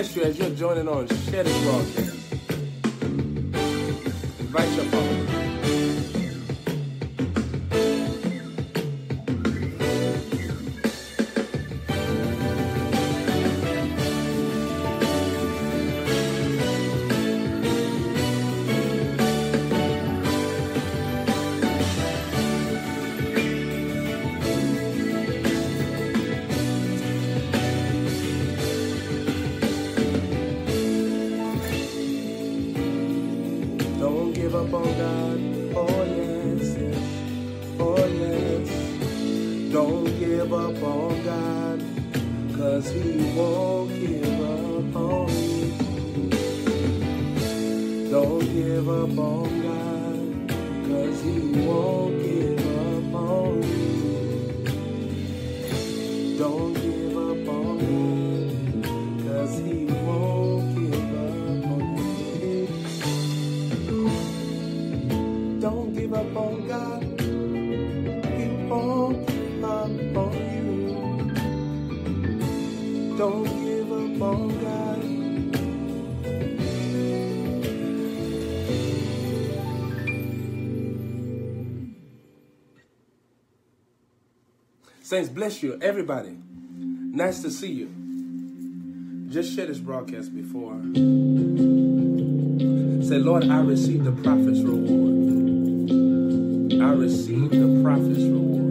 bless you as you're joining on Share This Broadcast. Don't give up on God. Saints, bless you, everybody. Nice to see you. Just share this broadcast before. Say, Lord, I receive the prophet's reward. I receive the prophet's reward.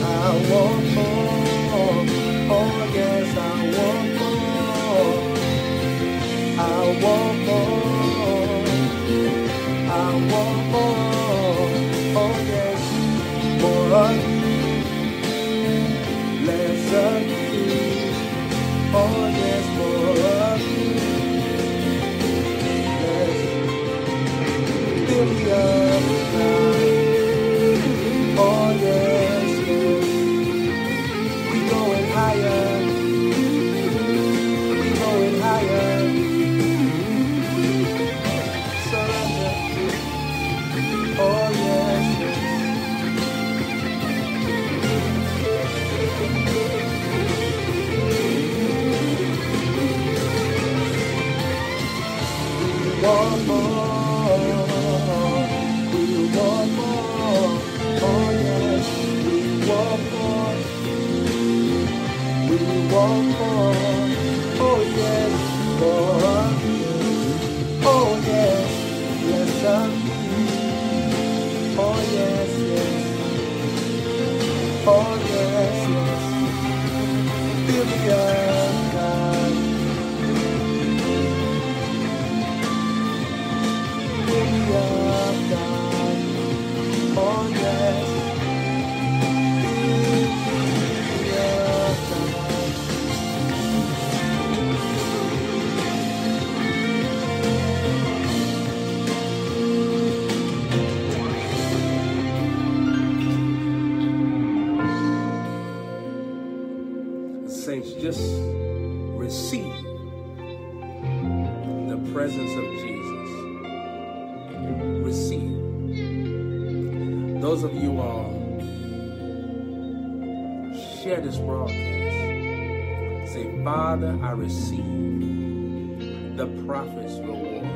I want more. Oh yes, I want more. I want more. Receive the prophet's reward.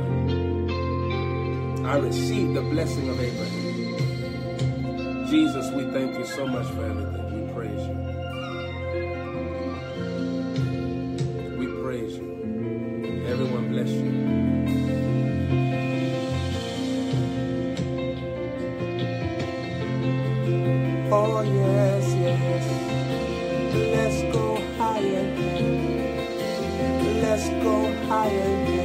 I received the blessing of Abraham. Jesus, we thank you so much for everything. We praise you. tired.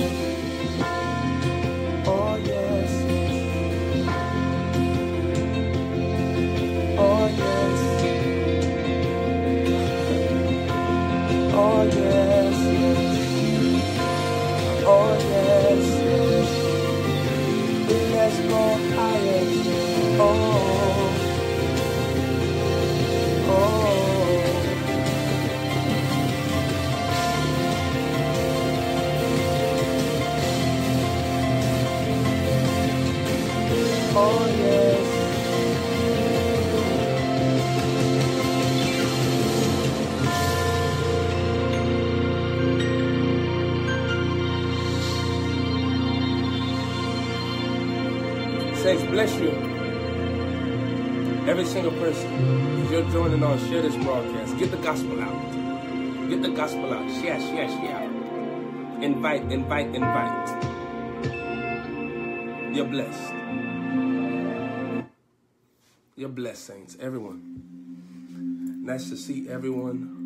on, share this broadcast. Get the gospel out. Get the gospel out. Share, share, share. Invite, invite, invite. You're blessed. You're blessed, saints, everyone. Nice to see everyone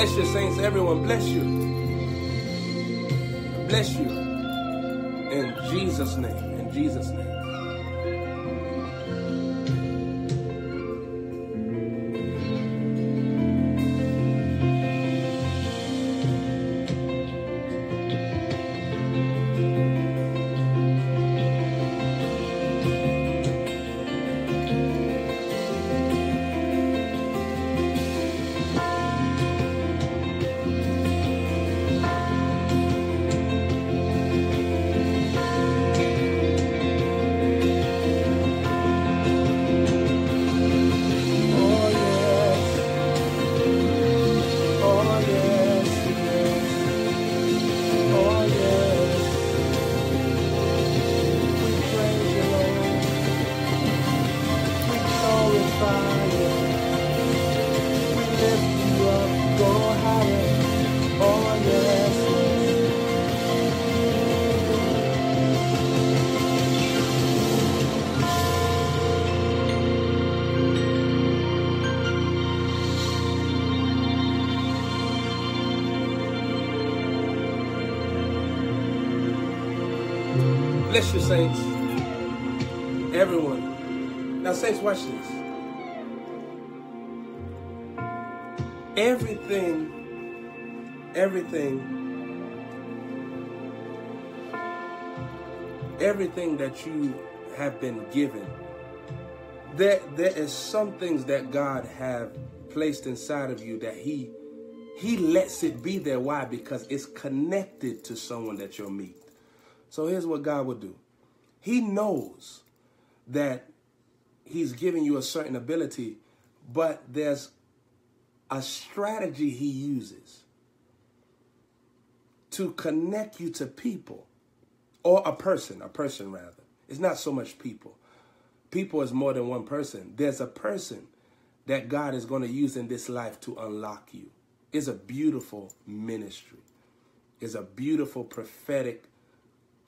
Bless you, saints. Everyone, bless you. Saints, watch this. Everything, everything, everything that you have been given there there is some things that God have placed inside of you that He He lets it be there. Why? Because it's connected to someone that you'll meet. So here's what God will do. He knows that He's giving you a certain ability, but there's a strategy He uses to connect you to people or a person, a person rather. It's not so much people. People is more than one person. There's a person that God is going to use in this life to unlock you. It's a beautiful ministry. It's a beautiful prophetic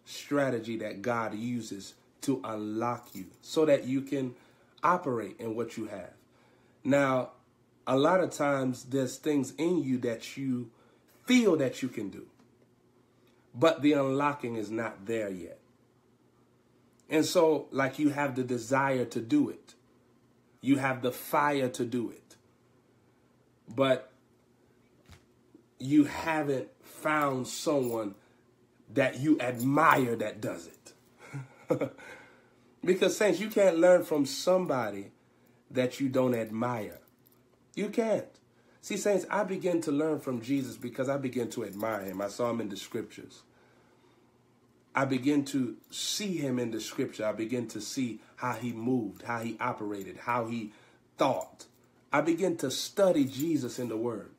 strategy that God uses to unlock you so that you can operate in what you have. Now, a lot of times there's things in you that you feel that you can do, but the unlocking is not there yet. And so, like, you have the desire to do it, you have the fire to do it, but you haven't found someone that you admire that does it. because, Saints, you can't learn from somebody that you don't admire. You can't. See, Saints, I begin to learn from Jesus because I begin to admire him. I saw him in the scriptures. I begin to see him in the scripture. I begin to see how he moved, how he operated, how he thought. I begin to study Jesus in the word.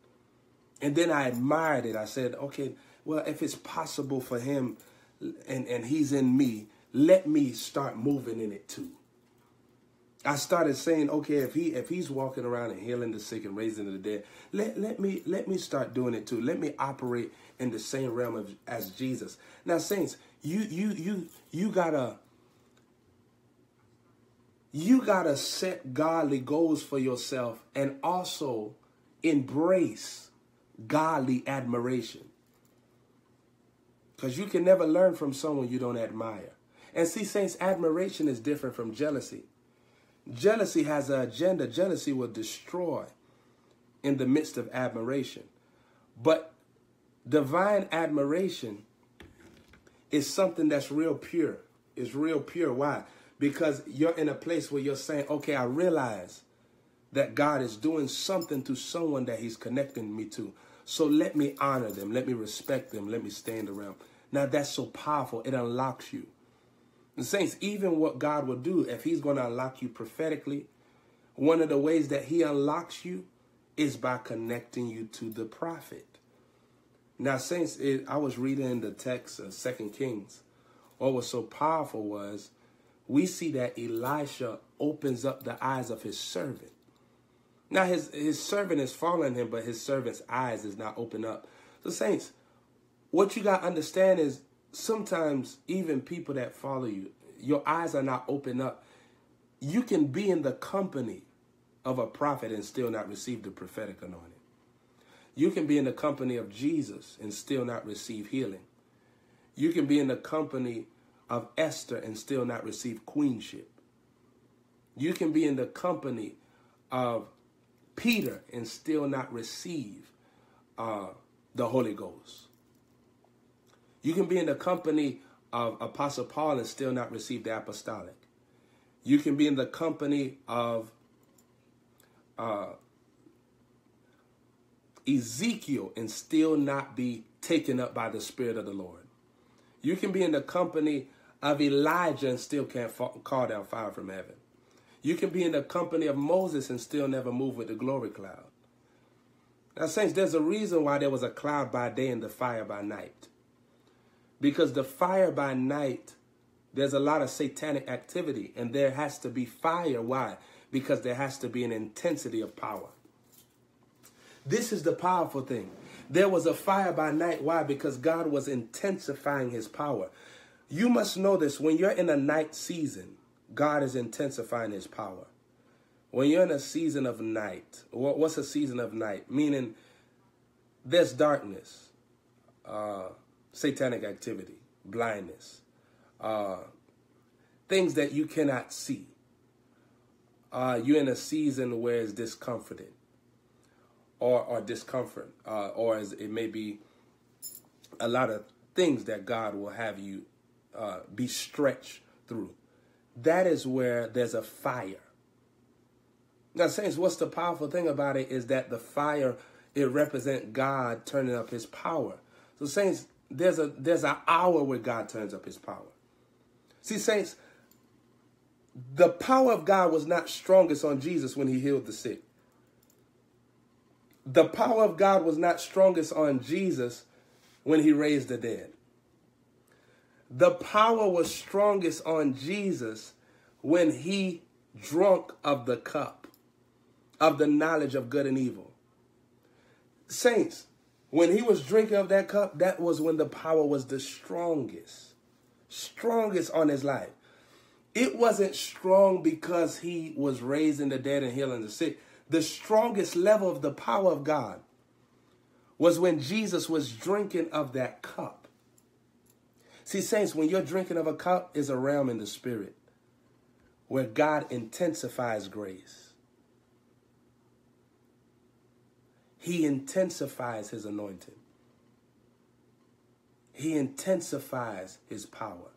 And then I admired it. I said, okay, well, if it's possible for him and, and he's in me, let me start moving in it too. I started saying, okay, if he if he's walking around and healing the sick and raising the dead, let, let me let me start doing it too. Let me operate in the same realm of, as Jesus. Now, saints, you you you you gotta you gotta set godly goals for yourself and also embrace godly admiration. Because you can never learn from someone you don't admire. And see, saints, admiration is different from jealousy. Jealousy has an agenda. Jealousy will destroy in the midst of admiration. But divine admiration is something that's real pure. It's real pure. Why? Because you're in a place where you're saying, okay, I realize that God is doing something to someone that he's connecting me to. So let me honor them. Let me respect them. Let me stand around. Now that's so powerful. It unlocks you. Saints, even what God will do, if he's going to unlock you prophetically, one of the ways that he unlocks you is by connecting you to the prophet. Now, saints, it, I was reading the text of Second Kings. What was so powerful was we see that Elisha opens up the eyes of his servant. Now, his, his servant is following him, but his servant's eyes is not open up. So, saints, what you got to understand is sometimes even people that follow you, your eyes are not open up. You can be in the company of a prophet and still not receive the prophetic anointing. You can be in the company of Jesus and still not receive healing. You can be in the company of Esther and still not receive queenship. You can be in the company of Peter and still not receive uh, the Holy Ghost. You can be in the company of Apostle Paul and still not receive the apostolic. You can be in the company of uh, Ezekiel and still not be taken up by the Spirit of the Lord. You can be in the company of Elijah and still can't fall, call down fire from heaven. You can be in the company of Moses and still never move with the glory cloud. Now, saints, there's a reason why there was a cloud by day and the fire by night. Because the fire by night, there's a lot of satanic activity, and there has to be fire. Why? Because there has to be an intensity of power. This is the powerful thing. There was a fire by night. Why? Because God was intensifying his power. You must know this when you're in a night season, God is intensifying his power. When you're in a season of night, what's a season of night? Meaning there's darkness. Uh, satanic activity, blindness, uh, things that you cannot see. Uh, you're in a season where it's discomforted or, or discomfort, uh, or as it may be a lot of things that God will have you uh, be stretched through. That is where there's a fire. Now, saints, what's the powerful thing about it is that the fire it represents God turning up His power. So, saints, there's a there's an hour where God turns up His power. See, saints, the power of God was not strongest on Jesus when He healed the sick. The power of God was not strongest on Jesus when He raised the dead. The power was strongest on Jesus when He drunk of the cup of the knowledge of good and evil. Saints, when he was drinking of that cup, that was when the power was the strongest, strongest on his life. It wasn't strong because he was raising the dead and healing the sick. The strongest level of the power of God was when Jesus was drinking of that cup. See, saints, when you're drinking of a cup, is a realm in the spirit where God intensifies grace. He intensifies his anointing. He intensifies his power.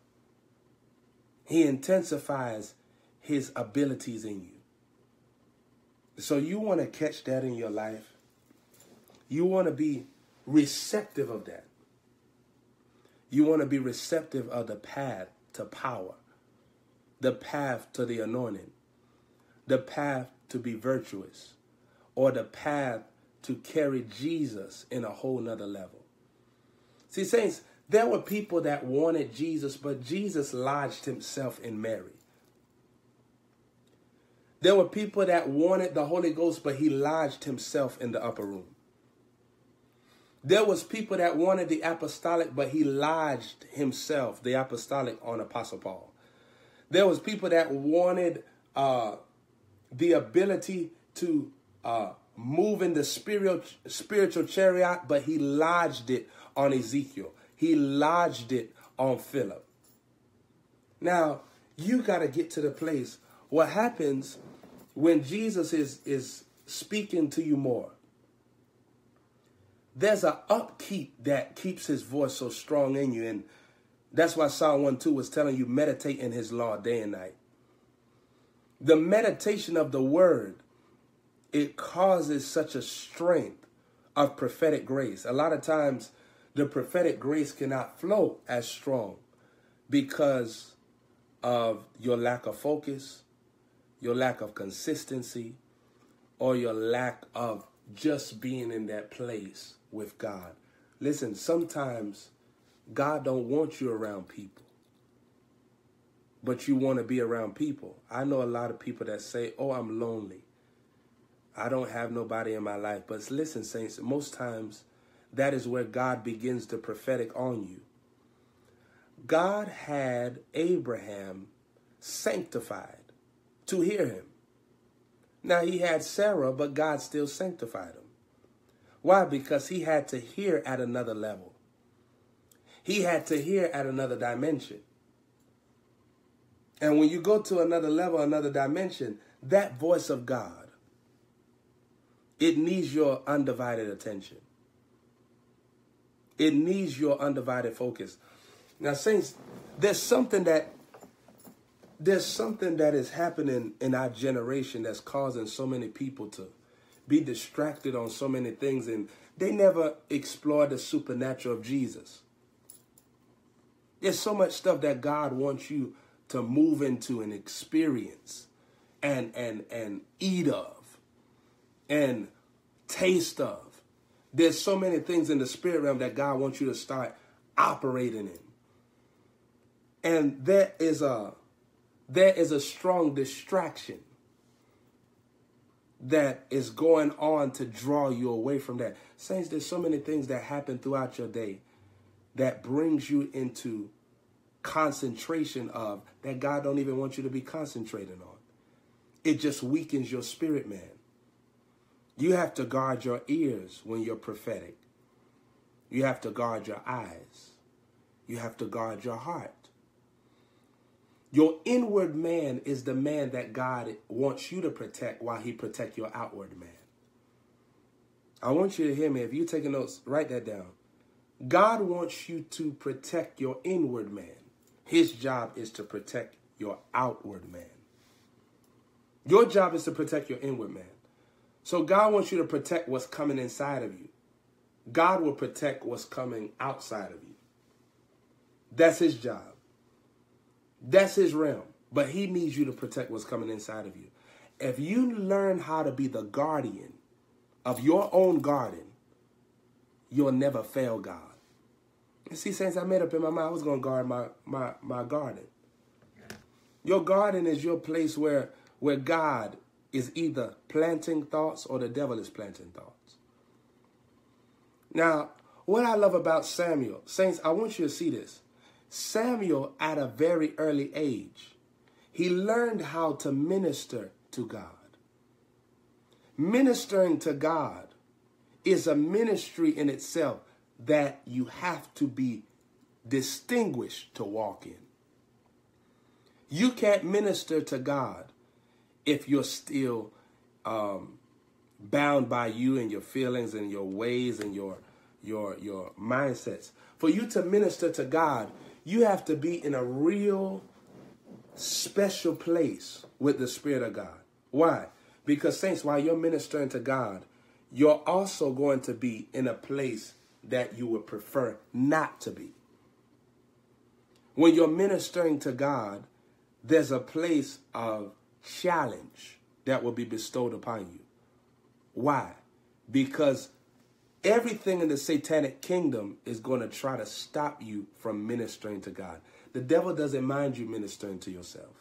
He intensifies his abilities in you. So you want to catch that in your life. You want to be receptive of that. You want to be receptive of the path to power, the path to the anointing, the path to be virtuous, or the path to carry Jesus in a whole nother level. See, saints, there were people that wanted Jesus, but Jesus lodged himself in Mary. There were people that wanted the Holy Ghost, but he lodged himself in the upper room. There was people that wanted the apostolic, but he lodged himself, the apostolic, on Apostle Paul. There was people that wanted uh, the ability to uh, moving the spiritual spiritual chariot, but he lodged it on Ezekiel. He lodged it on Philip. Now, you got to get to the place what happens when Jesus is is speaking to you more. There's an upkeep that keeps his voice so strong in you. And that's why Psalm 1 2 was telling you, meditate in his law day and night. The meditation of the word it causes such a strength of prophetic grace. A lot of times, the prophetic grace cannot flow as strong because of your lack of focus, your lack of consistency, or your lack of just being in that place with God. Listen, sometimes God don't want you around people. But you want to be around people. I know a lot of people that say, "Oh, I'm lonely." I don't have nobody in my life. But listen, saints, most times that is where God begins the prophetic on you. God had Abraham sanctified to hear him. Now he had Sarah, but God still sanctified him. Why? Because he had to hear at another level. He had to hear at another dimension. And when you go to another level, another dimension, that voice of God it needs your undivided attention. It needs your undivided focus. Now, saints, there's something that there's something that is happening in our generation that's causing so many people to be distracted on so many things and they never explore the supernatural of Jesus. There's so much stuff that God wants you to move into and experience and and and eat of and taste of. There's so many things in the spirit realm that God wants you to start operating in. And there is a there is a strong distraction that is going on to draw you away from that. Saints, there's so many things that happen throughout your day that brings you into concentration of that God don't even want you to be concentrating on. It just weakens your spirit, man. You have to guard your ears when you're prophetic. You have to guard your eyes. You have to guard your heart. Your inward man is the man that God wants you to protect while he protect your outward man. I want you to hear me. If you're taking notes, write that down. God wants you to protect your inward man. His job is to protect your outward man. Your job is to protect your inward man. So God wants you to protect what's coming inside of you. God will protect what's coming outside of you. That's his job. That's his realm. But he needs you to protect what's coming inside of you. If you learn how to be the guardian of your own garden, you'll never fail God. See, since I made up in my mind I was going to guard my, my, my garden. Your garden is your place where, where God is either planting thoughts or the devil is planting thoughts. Now, what I love about Samuel, saints, I want you to see this. Samuel, at a very early age, he learned how to minister to God. Ministering to God is a ministry in itself that you have to be distinguished to walk in. You can't minister to God if you're still um, bound by you and your feelings and your ways and your your your mindsets. For you to minister to God, you have to be in a real special place with the Spirit of God. Why? Because saints, while you're ministering to God, you're also going to be in a place that you would prefer not to be. When you're ministering to God, there's a place of challenge that will be bestowed upon you. Why? Because everything in the satanic kingdom is going to try to stop you from ministering to God. The devil doesn't mind you ministering to yourself.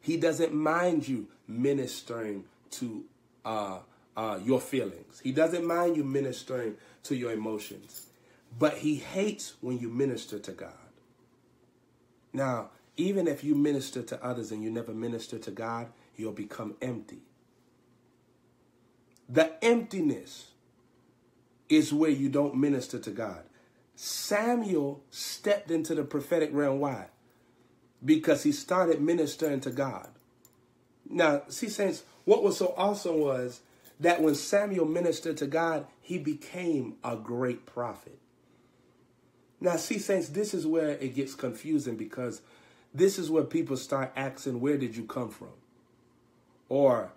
He doesn't mind you ministering to uh, uh, your feelings. He doesn't mind you ministering to your emotions. But he hates when you minister to God. Now, even if you minister to others and you never minister to God, you'll become empty. The emptiness is where you don't minister to God. Samuel stepped into the prophetic realm. Why? Because he started ministering to God. Now, see, saints, what was so awesome was that when Samuel ministered to God, he became a great prophet. Now, see, saints, this is where it gets confusing because this is where people start asking, Where did you come from? Or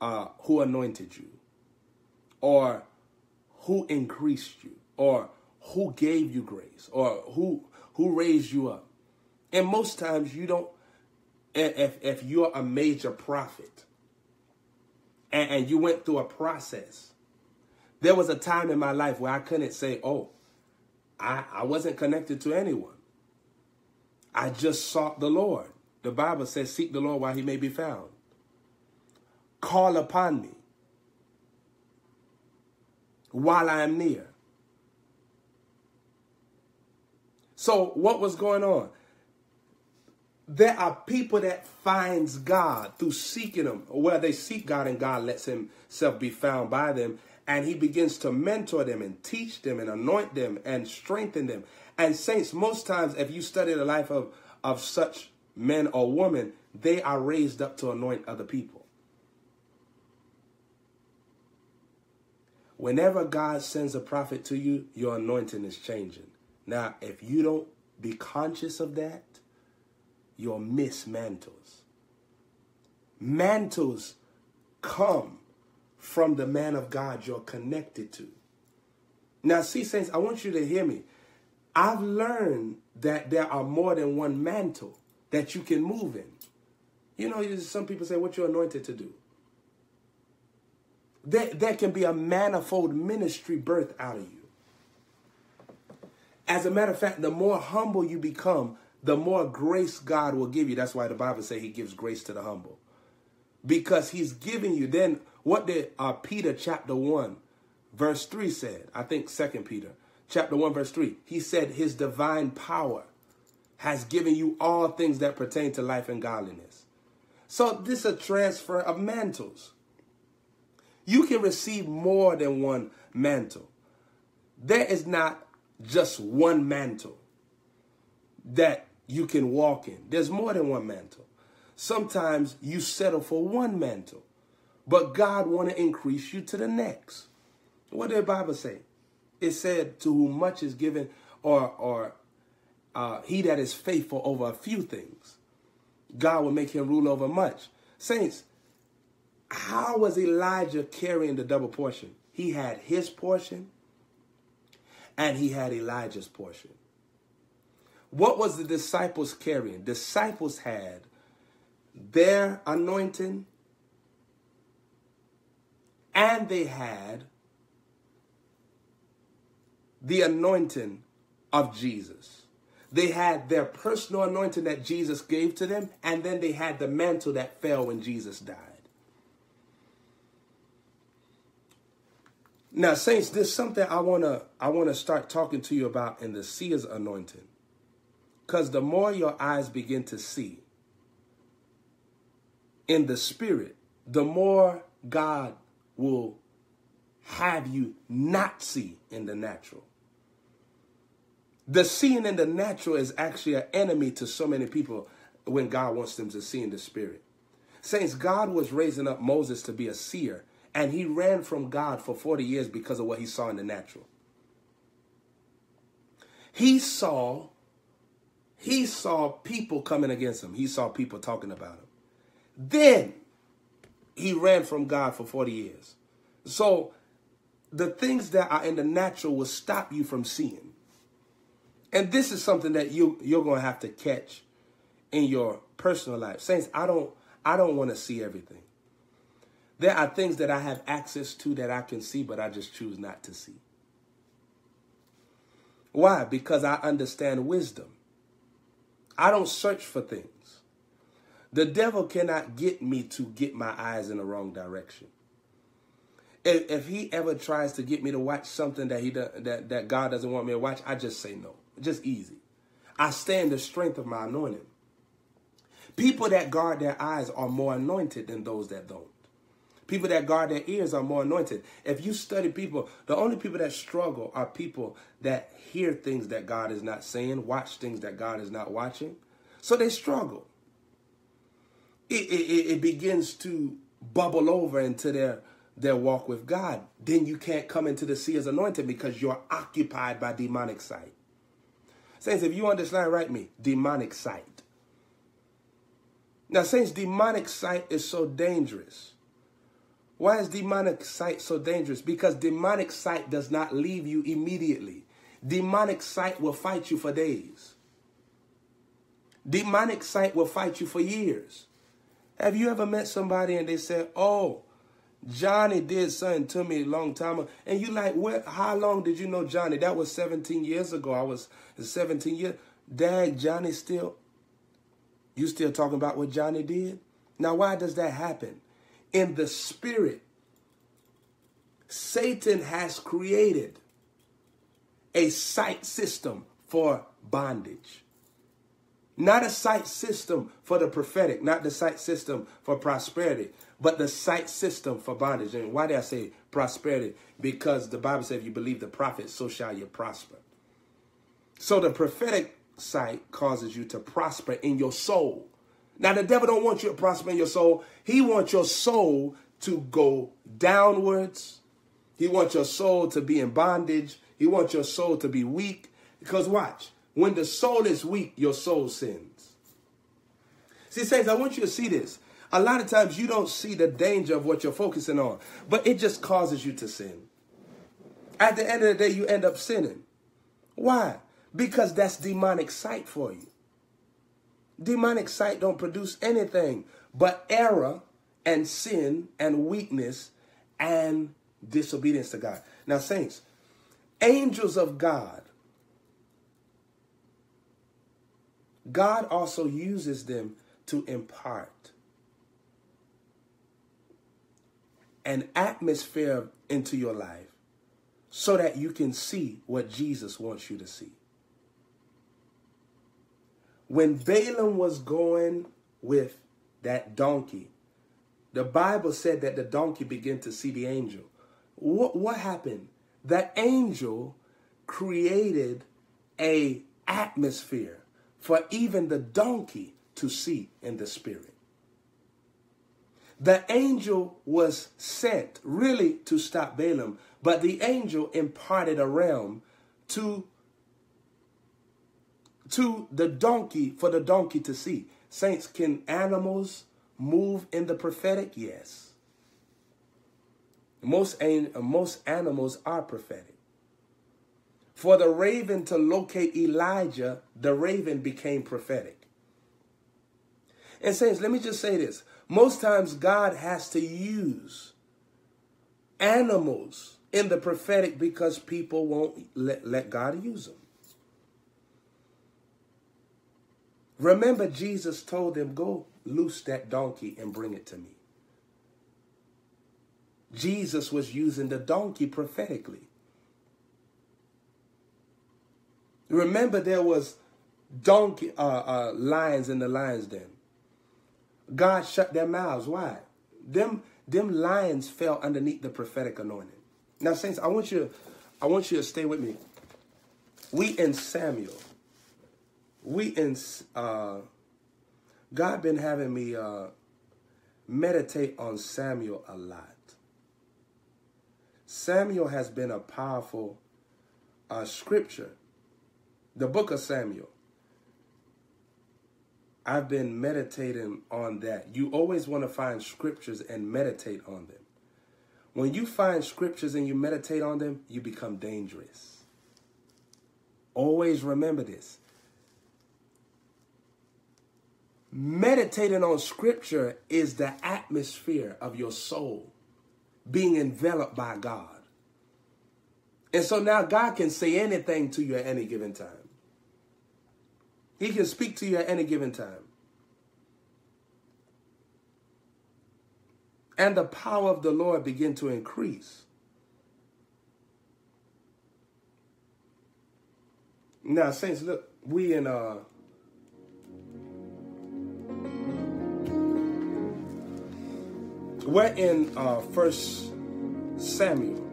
uh, who anointed you? Or who increased you? Or who gave you grace? Or who who raised you up? And most times you don't if if you're a major prophet and, and you went through a process. There was a time in my life where I couldn't say, oh, I, I wasn't connected to anyone. I just sought the Lord. The Bible says, seek the Lord while he may be found. Call upon me while I am near. So what was going on? There are people that finds God through seeking him, where they seek God and God lets himself be found by them. And he begins to mentor them and teach them and anoint them and strengthen them. And saints, most times, if you study the life of, of such men or women, they are raised up to anoint other people. Whenever God sends a prophet to you, your anointing is changing. Now, if you don't be conscious of that, you'll miss mantles. Mantles come from the man of God you're connected to. Now, see, saints, I want you to hear me. I've learned that there are more than one mantle that you can move in. You know, some people say, what you're anointed to do. There, there can be a manifold ministry birth out of you. As a matter of fact, the more humble you become, the more grace God will give you. That's why the Bible says he gives grace to the humble. Because he's giving you. Then what did uh, Peter chapter 1 verse 3 said? I think Second Peter chapter 1, verse 3. He said, His divine power has given you all things that pertain to life and godliness. So this is a transfer of mantles. You can receive more than one mantle. There is not just one mantle that you can walk in. There's more than one mantle. Sometimes you settle for one mantle, but God want to increase you to the next. What did the Bible say? it said, to whom much is given, or, or uh, he that is faithful over a few things, God will make him rule over much. Saints, how was Elijah carrying the double portion? He had his portion and he had Elijah's portion. What was the disciples carrying? Disciples had their anointing and they had the anointing of Jesus. They had their personal anointing that Jesus gave to them, and then they had the mantle that fell when Jesus died. Now, saints, there's something I wanna I wanna start talking to you about in the seer's anointing. Because the more your eyes begin to see in the spirit, the more God will have you not see in the natural. The seeing in the natural is actually an enemy to so many people when God wants them to see in the spirit. Saints, God was raising up Moses to be a seer, and he ran from God for 40 years because of what he saw in the natural. He saw he saw people coming against him. He saw people talking about him. Then he ran from God for 40 years. So the things that are in the natural will stop you from seeing. And this is something that you you're going to have to catch in your personal life. Saints, I don't I don't want to see everything. There are things that I have access to that I can see, but I just choose not to see. Why? Because I understand wisdom. I don't search for things. The devil cannot get me to get my eyes in the wrong direction. If, if he ever tries to get me to watch something that he that that God doesn't want me to watch, I just say no. Just easy. I stand the strength of my anointing. People that guard their eyes are more anointed than those that don't. People that guard their ears are more anointed. If you study people, the only people that struggle are people that hear things that God is not saying, watch things that God is not watching. So they struggle. It, it, it begins to bubble over into their, their walk with God. Then you can't come into the sea seer's anointing because you're occupied by demonic sight. Saints, if you understand right me, demonic sight. Now, saints, demonic sight is so dangerous. Why is demonic sight so dangerous? Because demonic sight does not leave you immediately. Demonic sight will fight you for days. Demonic sight will fight you for years. Have you ever met somebody and they said, "Oh, Johnny did something to me a long time ago," and you like, "Where? How long did you know Johnny? That was 17 years ago. I was 17 years. Dag, Johnny still. You still talking about what Johnny did? Now, why does that happen? in the spirit, Satan has created a sight system for bondage. Not a sight system for the prophetic, not the sight system for prosperity, but the sight system for bondage. And why did I say prosperity? Because the Bible says if you believe the prophet, so shall you prosper. So the prophetic sight causes you to prosper in your soul. Now, the devil don't want you to prosper in your soul. He wants your soul to go downwards. He wants your soul to be in bondage. He wants your soul to be weak. Because watch, when the soul is weak, your soul sins. See, saints, I want you to see this. A lot of times you don't see the danger of what you're focusing on, but it just causes you to sin. At the end of the day, you end up sinning. Why? Because that's demonic sight for you. Demonic sight don't produce anything but error and sin and weakness and disobedience to God. Now, saints, angels of God, God also uses them to impart an atmosphere into your life so that you can see what Jesus wants you to see. When Balaam was going with that donkey, the Bible said that the donkey began to see the angel. What, what happened? That angel created a atmosphere for even the donkey to see in the spirit. The angel was sent really to stop Balaam, but the angel imparted a realm to to the donkey for the donkey to see. Saints, can animals move in the prophetic? Yes. Most, most animals are prophetic. For the raven to locate Elijah, the raven became prophetic. And saints, let me just say this. Most times God has to use animals in the prophetic because people won't let, let God use them. Remember, Jesus told them, Go loose that donkey and bring it to me. Jesus was using the donkey prophetically. Remember, there was donkey uh, uh, lions in the lion's den. God shut their mouths. Why? Them them lions fell underneath the prophetic anointing. Now, saints, I want you, I want you to stay with me. We in Samuel. We in uh, God been having me uh, meditate on Samuel a lot. Samuel has been a powerful uh, scripture the book of Samuel. I've been meditating on that. You always want to find scriptures and meditate on them. When you find scriptures and you meditate on them, you become dangerous. Always remember this. Meditating on scripture is the atmosphere of your soul being enveloped by God. And so now God can say anything to you at any given time. He can speak to you at any given time. And the power of the Lord begin to increase. Now, saints, look, we in uh we're in uh first Samuel.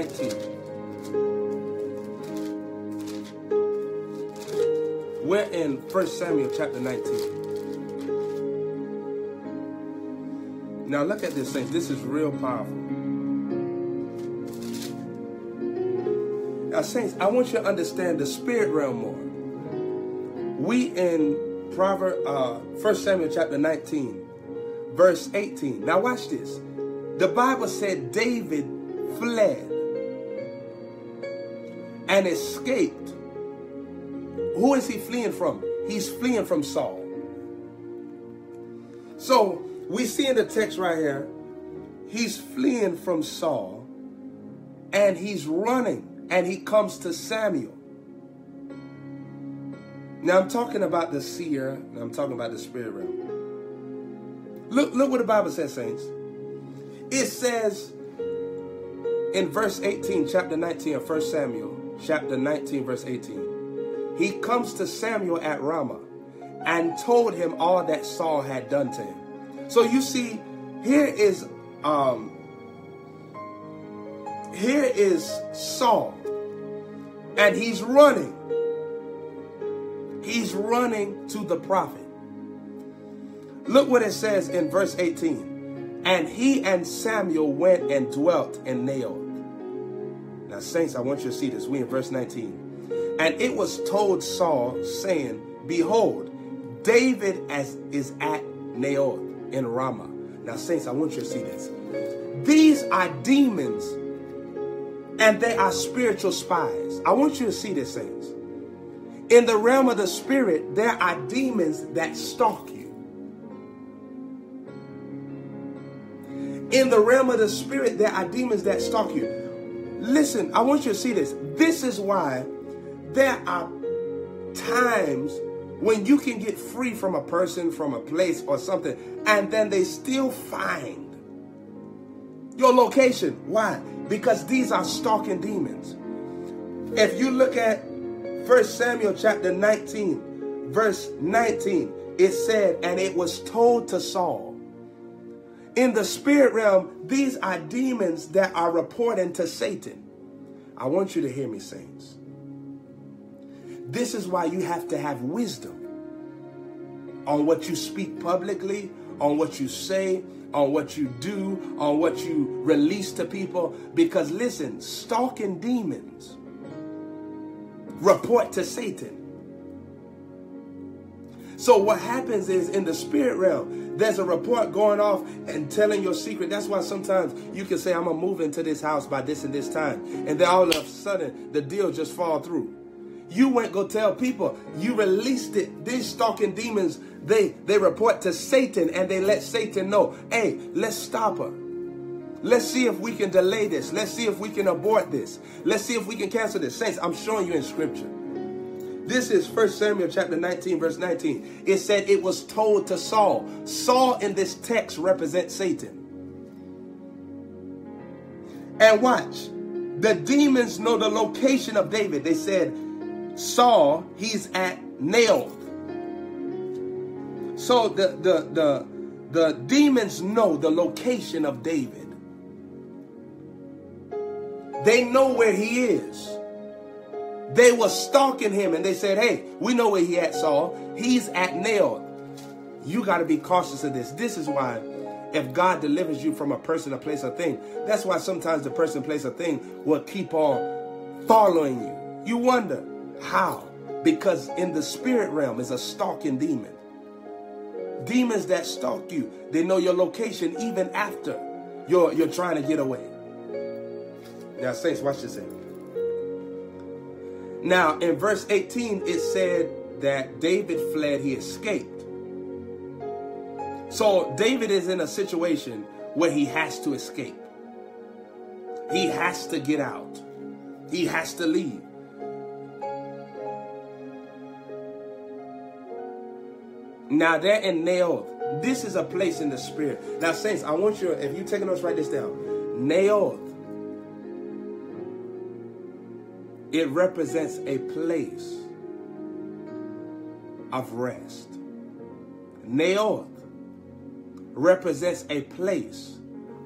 19. We're in 1 Samuel chapter 19. Now, look at this, Saints. This is real powerful. Now, Saints, I want you to understand the spirit realm more. We in Proverb, uh, 1 Samuel chapter 19 verse 18. Now watch this. The Bible said David fled and escaped. Who is he fleeing from? He's fleeing from Saul. So we see in the text right here, he's fleeing from Saul and he's running and he comes to Samuel. Now I'm talking about the seer, and I'm talking about the spirit realm. Look, look what the Bible says, saints. It says in verse 18, chapter 19 of 1 Samuel, chapter 19, verse 18. He comes to Samuel at Ramah and told him all that Saul had done to him. So you see, here is um here is Saul, and he's running. He's running to the prophet. Look what it says in verse 18. And he and Samuel went and dwelt in Naioth. Now, saints, I want you to see this. We in verse 19. And it was told Saul, saying, Behold, David as is at Naioth in Ramah. Now, saints, I want you to see this. These are demons and they are spiritual spies. I want you to see this, saints. In the realm of the spirit, there are demons that stalk you. In the realm of the spirit, there are demons that stalk you. Listen, I want you to see this. This is why there are times when you can get free from a person, from a place or something, and then they still find your location. Why? Because these are stalking demons. If you look at 1 Samuel chapter 19, verse 19, it said, and it was told to Saul. In the spirit realm, these are demons that are reporting to Satan. I want you to hear me, saints. This is why you have to have wisdom on what you speak publicly, on what you say, on what you do, on what you release to people. Because listen, stalking demons report to Satan. So what happens is in the spirit realm, there's a report going off and telling your secret. That's why sometimes you can say, I'm gonna move into this house by this and this time. And then all of a sudden the deal just fall through. You went go tell people. You released it. These stalking demons, they they report to Satan and they let Satan know, hey, let's stop her. Let's see if we can delay this. Let's see if we can abort this. Let's see if we can cancel this. Saints, I'm showing you in scripture. This is 1 Samuel chapter 19, verse 19. It said it was told to Saul. Saul in this text represents Satan. And watch. The demons know the location of David. They said, Saul, he's at Naioth. So the, the, the, the demons know the location of David. They know where he is. They were stalking him and they said, hey, we know where he at, Saul. He's at Nail. You got to be cautious of this. This is why if God delivers you from a person, a place, a thing, that's why sometimes the person, place, a thing will keep on following you. You wonder how? Because in the spirit realm is a stalking demon. Demons that stalk you, they know your location even after you're, you're trying to get away. Now, saints, watch this thing. Now, in verse 18, it said that David fled, he escaped. So, David is in a situation where he has to escape. He has to get out. He has to leave. Now, they're in Naioth. This is a place in the spirit. Now, saints, I want you, if you're taking notes, write this down. Naioth It represents a place of rest. Naioth represents a place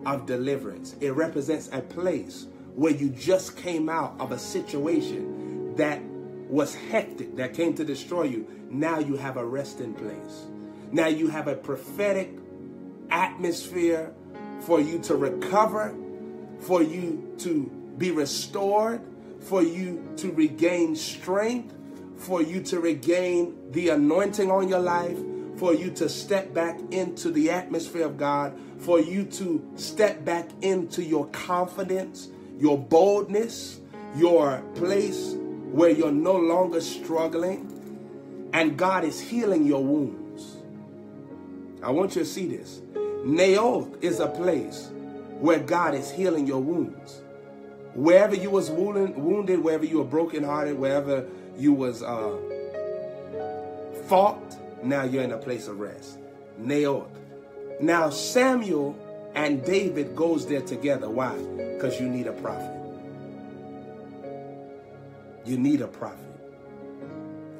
of deliverance. It represents a place where you just came out of a situation that was hectic, that came to destroy you. Now you have a resting place. Now you have a prophetic atmosphere for you to recover, for you to be restored, for you to regain strength, for you to regain the anointing on your life, for you to step back into the atmosphere of God, for you to step back into your confidence, your boldness, your place where you're no longer struggling, and God is healing your wounds. I want you to see this. Naioth is a place where God is healing your wounds wherever you was wounded, wounded wherever you were brokenhearted, wherever you was uh, fought, now you're in a place of rest. Naioth. Now Samuel and David goes there together. Why? Because you need a prophet. You need a prophet.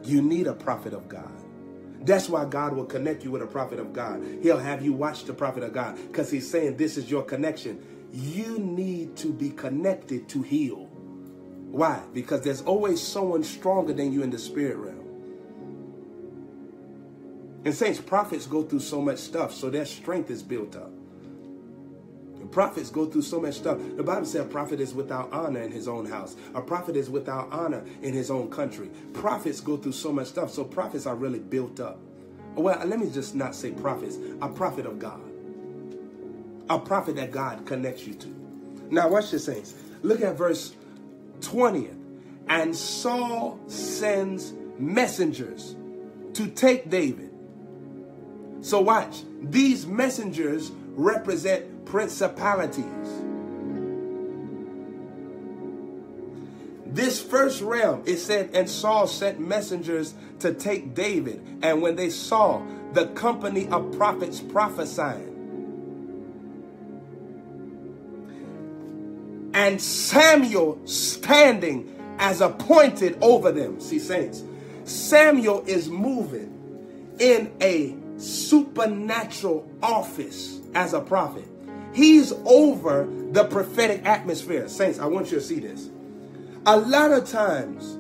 You need a prophet of God. That's why God will connect you with a prophet of God. He'll have you watch the prophet of God because he's saying this is your connection you need to be connected to heal. Why? Because there's always someone stronger than you in the spirit realm. And saints, prophets go through so much stuff, so their strength is built up. And prophets go through so much stuff. The Bible says a prophet is without honor in his own house. A prophet is without honor in his own country. Prophets go through so much stuff, so prophets are really built up. Well, let me just not say prophets, a prophet of God a prophet that God connects you to. Now, watch this, saints. Look at verse 20th. And Saul sends messengers to take David. So, watch. These messengers represent principalities. This first realm, it said, and Saul sent messengers to take David. And when they saw the company of prophets prophesying, and Samuel standing as appointed over them. See, saints, Samuel is moving in a supernatural office as a prophet. He's over the prophetic atmosphere. Saints, I want you to see this. A lot of times,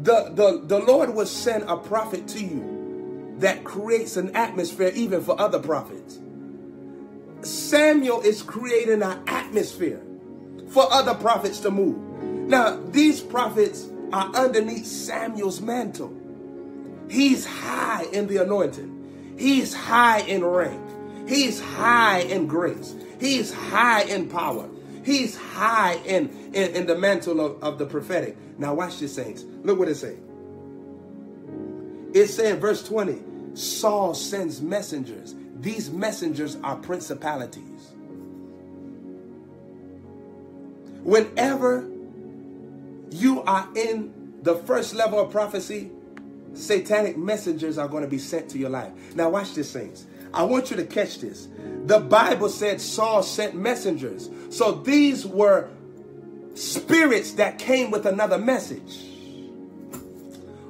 the, the, the Lord will send a prophet to you that creates an atmosphere even for other prophets. Samuel is creating an atmosphere for other prophets to move. Now, these prophets are underneath Samuel's mantle. He's high in the anointing. He's high in rank. He's high in grace. He's high in power. He's high in, in, in the mantle of, of the prophetic. Now watch this, saints. Look what it says. It says verse 20, Saul sends messengers. These messengers are principalities. Whenever you are in the first level of prophecy, satanic messengers are going to be sent to your life. Now, watch this, saints. I want you to catch this. The Bible said Saul sent messengers. So these were spirits that came with another message.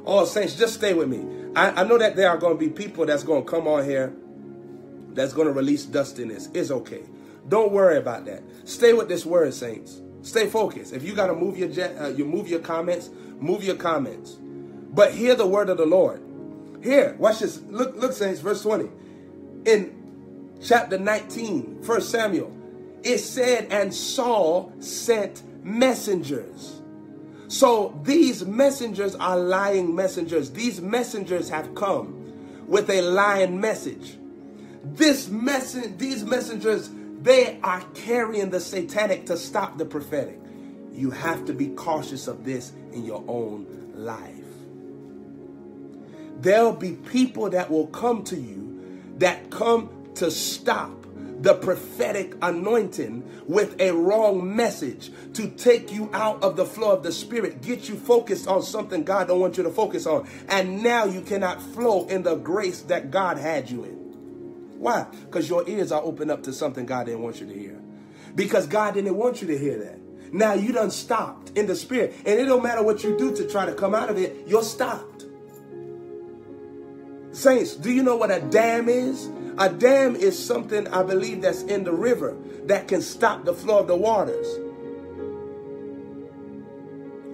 Oh, saints, just stay with me. I, I know that there are going to be people that's going to come on here that's going to release dustiness. It's okay. Don't worry about that. Stay with this word, saints. Stay focused. If you got to move your uh, you move your comments, move your comments. But hear the word of the Lord. Here, watch this. Look, look, saints, verse 20. In chapter 19, 1 Samuel, it said, and Saul sent messengers. So these messengers are lying messengers. These messengers have come with a lying message. This message, these messengers, they are carrying the satanic to stop the prophetic. You have to be cautious of this in your own life. There'll be people that will come to you that come to stop the prophetic anointing with a wrong message to take you out of the flow of the spirit, get you focused on something God don't want you to focus on. And now you cannot flow in the grace that God had you in. Why? Because your ears are open up to something God didn't want you to hear. Because God didn't want you to hear that. Now you done stopped in the spirit. And it don't matter what you do to try to come out of it, you're stopped. Saints, do you know what a dam is? A dam is something I believe that's in the river that can stop the flow of the waters.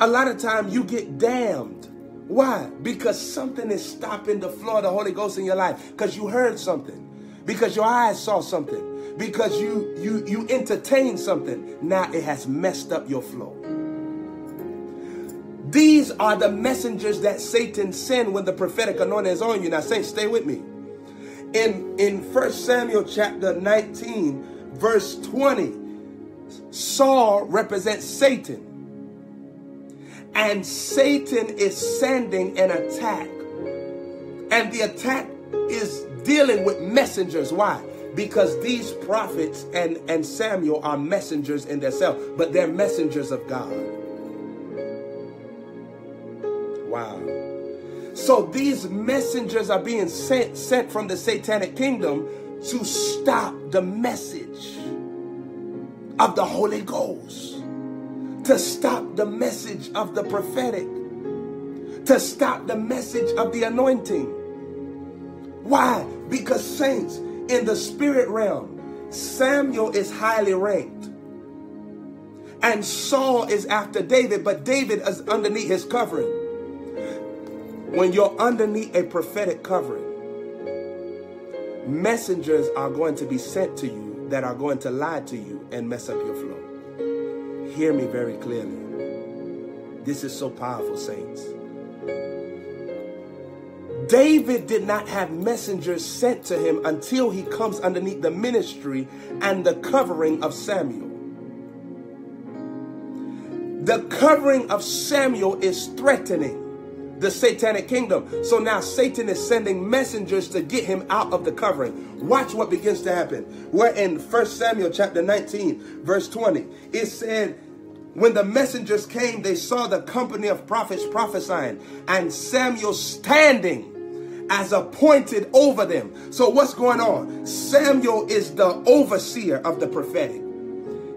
A lot of time you get damned. Why? Because something is stopping the flow of the Holy Ghost in your life. Because you heard something because your eyes saw something, because you you you entertained something. Now it has messed up your flow. These are the messengers that Satan send when the prophetic anointing is on you. Now, say, stay with me. In in First Samuel chapter 19, verse 20, Saul represents Satan. And Satan is sending an attack. And the attack is dealing with messengers. Why? Because these prophets and, and Samuel are messengers in themselves, but they're messengers of God. Wow. So these messengers are being sent, sent from the satanic kingdom to stop the message of the Holy Ghost, to stop the message of the prophetic, to stop the message of the anointing. Why? Because saints, in the spirit realm, Samuel is highly ranked. And Saul is after David, but David is underneath his covering. When you're underneath a prophetic covering, messengers are going to be sent to you that are going to lie to you and mess up your flow. Hear me very clearly. This is so powerful, saints. David did not have messengers sent to him until he comes underneath the ministry and the covering of Samuel. The covering of Samuel is threatening the satanic kingdom. So now Satan is sending messengers to get him out of the covering. Watch what begins to happen. We're in 1 Samuel chapter 19, verse 20. It said, when the messengers came, they saw the company of prophets prophesying and Samuel standing as appointed over them. So what's going on? Samuel is the overseer of the prophetic.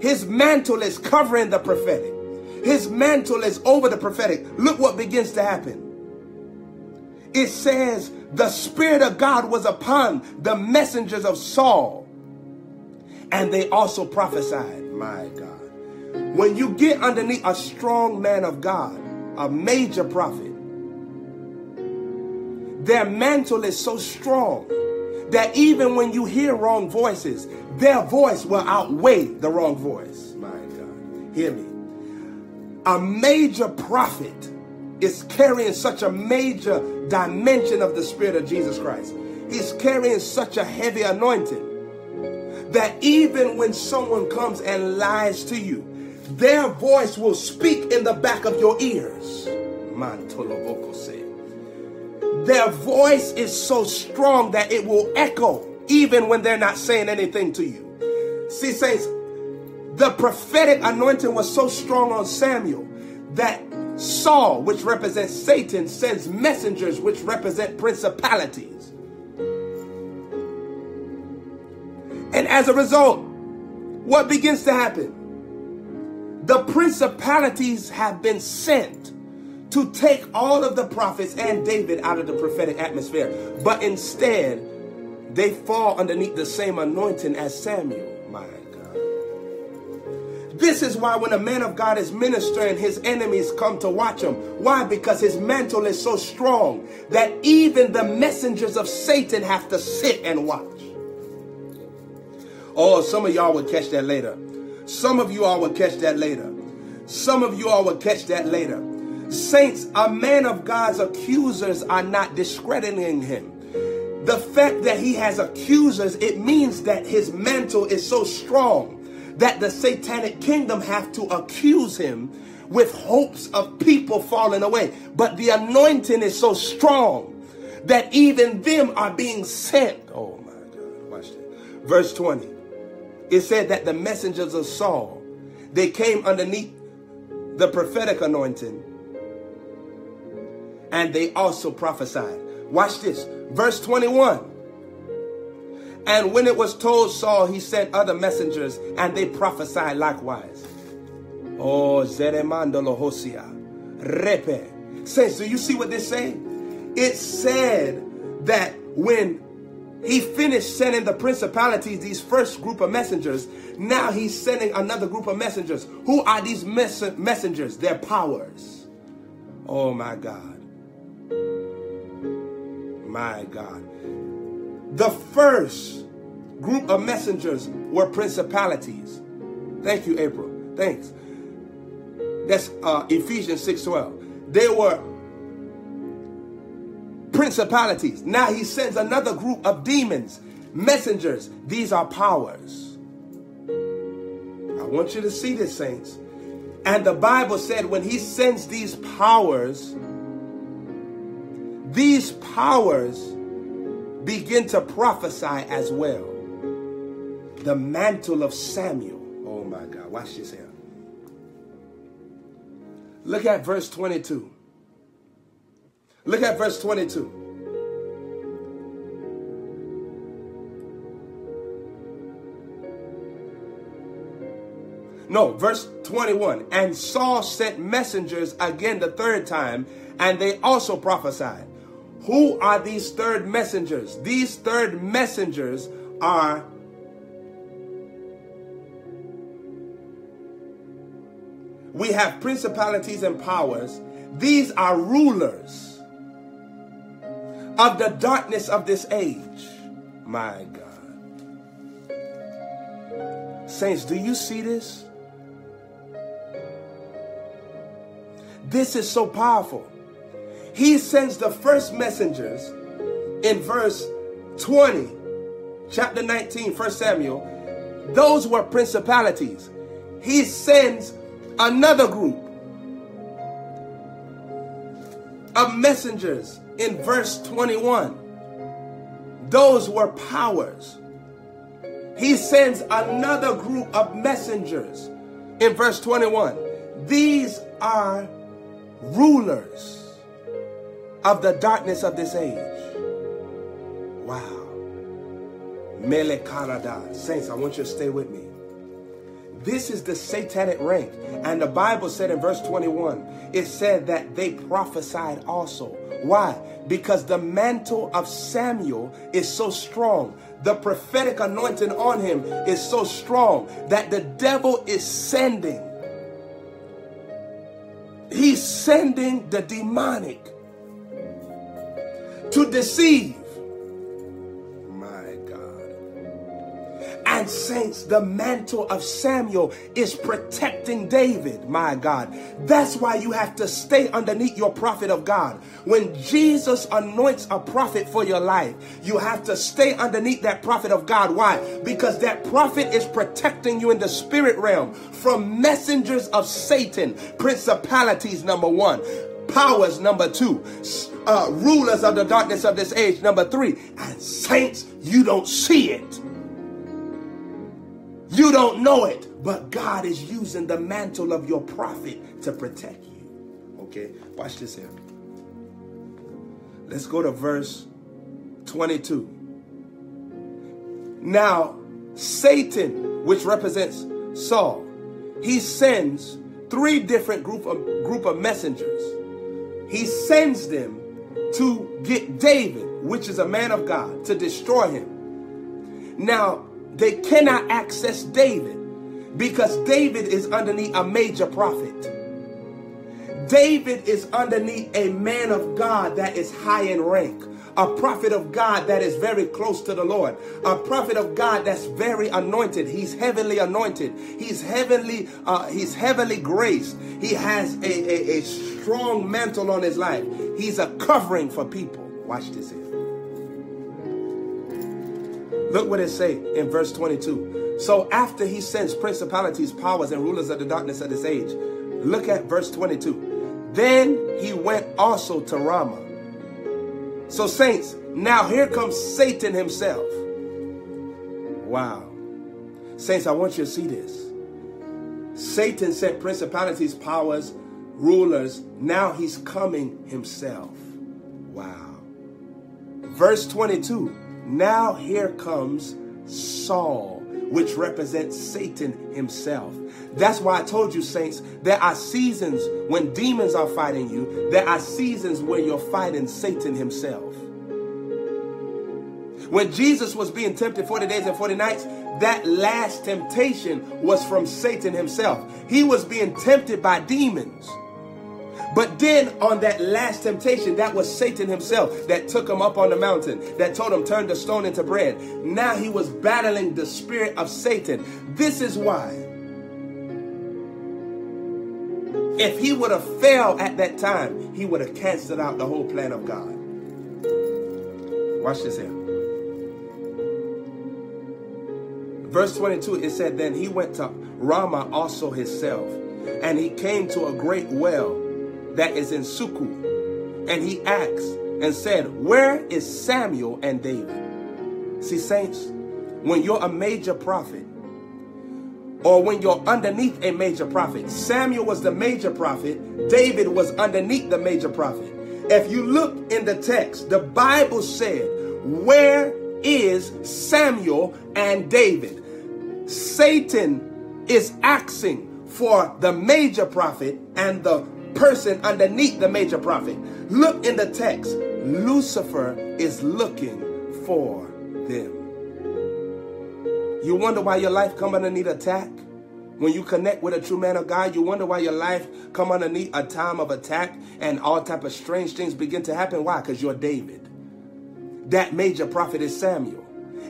His mantle is covering the prophetic. His mantle is over the prophetic. Look what begins to happen. it says the Spirit of God was upon the messengers of Saul, and they also prophesied. My God. When you get underneath a strong man of God, a major prophet, their mantle is so strong that even when you hear wrong voices, their voice will outweigh the wrong voice. My God. Hear me. A major prophet is carrying such a major dimension of the Spirit of Jesus Christ. He's carrying such a heavy anointing that even when someone comes and lies to you, their voice will speak in the back of your ears. Their voice is so strong that it will echo even when they're not saying anything to you. See, saints, the prophetic anointing was so strong on Samuel that Saul, which represents Satan, sends messengers which represent principalities. And as a result, what begins to happen? The principalities have been sent to take all of the prophets and David out of the prophetic atmosphere. But instead, they fall underneath the same anointing as Samuel. My God. This is why when a man of God is ministering, his enemies come to watch him. Why? Because his mantle is so strong that even the messengers of Satan have to sit and watch. Oh, some of y'all will catch that later. Some of you all will catch that later. Some of you all will catch that later. Saints, a man of God's accusers are not discrediting him. The fact that he has accusers, it means that his mantle is so strong that the satanic kingdom have to accuse him with hopes of people falling away. But the anointing is so strong that even them are being sent. Oh my God, watch this. Verse 20. It said that the messengers of Saul, they came underneath the prophetic anointing and they also prophesied. Watch this. Verse 21. And when it was told Saul, he sent other messengers, and they prophesied likewise. Oh, Zeremandolo Hosea. Repe. Saints, do you see what this saying? It said that when he finished sending the principalities, these first group of messengers, now he's sending another group of messengers. Who are these mess messengers? They're powers. Oh my God. My God. The first group of messengers were principalities. Thank you, April. Thanks. That's uh, Ephesians 6.12. They were principalities. Now he sends another group of demons, messengers. These are powers. I want you to see this, saints. And the Bible said when he sends these powers, these powers begin to prophesy as well. The mantle of Samuel. Oh my God, watch this here. Look at verse 22. Look at verse 22. No, verse 21. And Saul sent messengers again the third time, and they also prophesied. Who are these third messengers? These third messengers are we have principalities and powers. These are rulers of the darkness of this age. My God. Saints, do you see this? This is so powerful he sends the first messengers in verse 20, chapter 19, 1 Samuel. Those were principalities. He sends another group of messengers in verse 21. Those were powers. He sends another group of messengers in verse 21. These are rulers of the darkness of this age. Wow. Mele Karada. Saints, I want you to stay with me. This is the satanic rank. And the Bible said in verse 21, it said that they prophesied also. Why? Because the mantle of Samuel is so strong. The prophetic anointing on him is so strong that the devil is sending. He's sending the demonic to deceive My God. And saints, the mantle of Samuel is protecting David, my God. That's why you have to stay underneath your prophet of God. When Jesus anoints a prophet for your life, you have to stay underneath that prophet of God. Why? Because that prophet is protecting you in the spirit realm from messengers of Satan, principalities, number one powers number two uh, rulers of the darkness of this age number three and saints you don't see it you don't know it, but God is using the mantle of your prophet to protect you. Okay, watch this here. Let's go to verse 22. Now, Satan, which represents Saul, he sends three different group of group of messengers. He sends them to get David, which is a man of God, to destroy him. Now, they cannot access David because David is underneath a major prophet. David is underneath a man of God that is high in rank, a prophet of God that is very close to the Lord, a prophet of God that's very anointed. He's heavenly anointed. He's heavenly, uh, he's heavenly graced. He has a, a, a strong mantle on his life. He's a covering for people. Watch this here. Look what it say in verse 22. So after he sends principalities, powers, and rulers of the darkness of this age, look at verse 22. Then he went also to Ramah. So saints, now here comes Satan himself. Wow. Saints, I want you to see this. Satan sent principalities, powers, rulers. Now he's coming himself. Wow. Verse 22 now here comes Saul, which represents Satan himself. That's why I told you, saints, there are seasons when demons are fighting you, there are seasons where you're fighting Satan himself. When Jesus was being tempted 40 days and 40 nights, that last temptation was from Satan himself. He was being tempted by demons. But then on that last temptation, that was Satan himself that took him up on the mountain, that told him, turn the stone into bread. Now he was battling the spirit of Satan. This is why. If he would have failed at that time, he would have canceled out the whole plan of God. Watch this here. Verse 22, it said, Then he went to Ramah also himself, and he came to a great well that is in Succoth. And he asked and said, Where is Samuel and David? See, saints, when you're a major prophet, or when you're underneath a major prophet, Samuel was the major prophet, David was underneath the major prophet. If you look in the text, the Bible said, Where is Samuel and David? Satan is asking for the major prophet and the person underneath the major prophet. Look in the text. Lucifer is looking for them. You wonder why your life come underneath attack? When you connect with a true man of God, you wonder why your life come underneath a time of attack and all type of strange things begin to happen. Why? Because you're David. That major prophet is Samuel.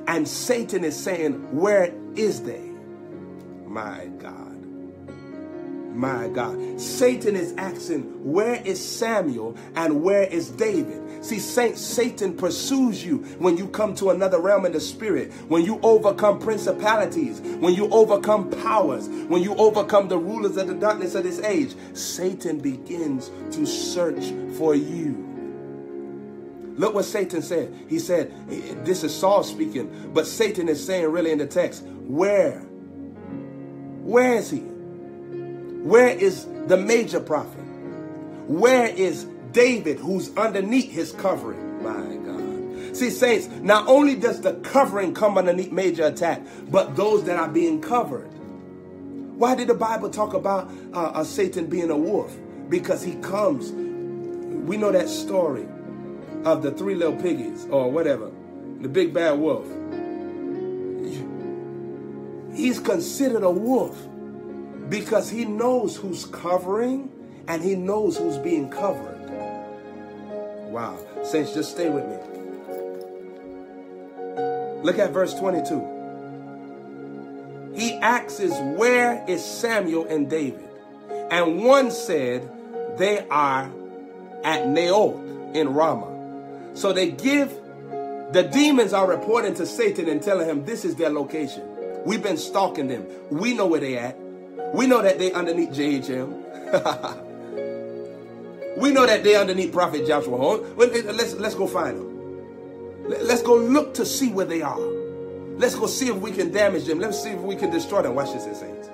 And Satan is saying, where is they? My. My God. Satan is asking, where is Samuel and where is David? See, Saint Satan pursues you when you come to another realm in the spirit, when you overcome principalities, when you overcome powers, when you overcome the rulers of the darkness of this age. Satan begins to search for you. Look what Satan said. He said, this is Saul speaking, but Satan is saying really in the text, where? Where is he? Where is the major prophet? Where is David who's underneath his covering? My God. See, saints, not only does the covering come underneath major attack, but those that are being covered. Why did the Bible talk about uh, uh, Satan being a wolf? Because he comes. We know that story of the three little piggies or whatever, the big bad wolf. He's considered a wolf because he knows who's covering and he knows who's being covered. Wow. Saints, just stay with me. Look at verse 22. He asks, Where is Samuel and David? And one said, They are at Naioth in Ramah. So they give, the demons are reporting to Satan and telling him this is their location. We've been stalking them. We know where they at. We know that they underneath JHM. We know that they're underneath Prophet Joshua Holmes. Eh, let's, let's go find them. Let's go look to see where they are. Let's go see if we can damage them. Let's see if we can destroy them. Watch this, saints.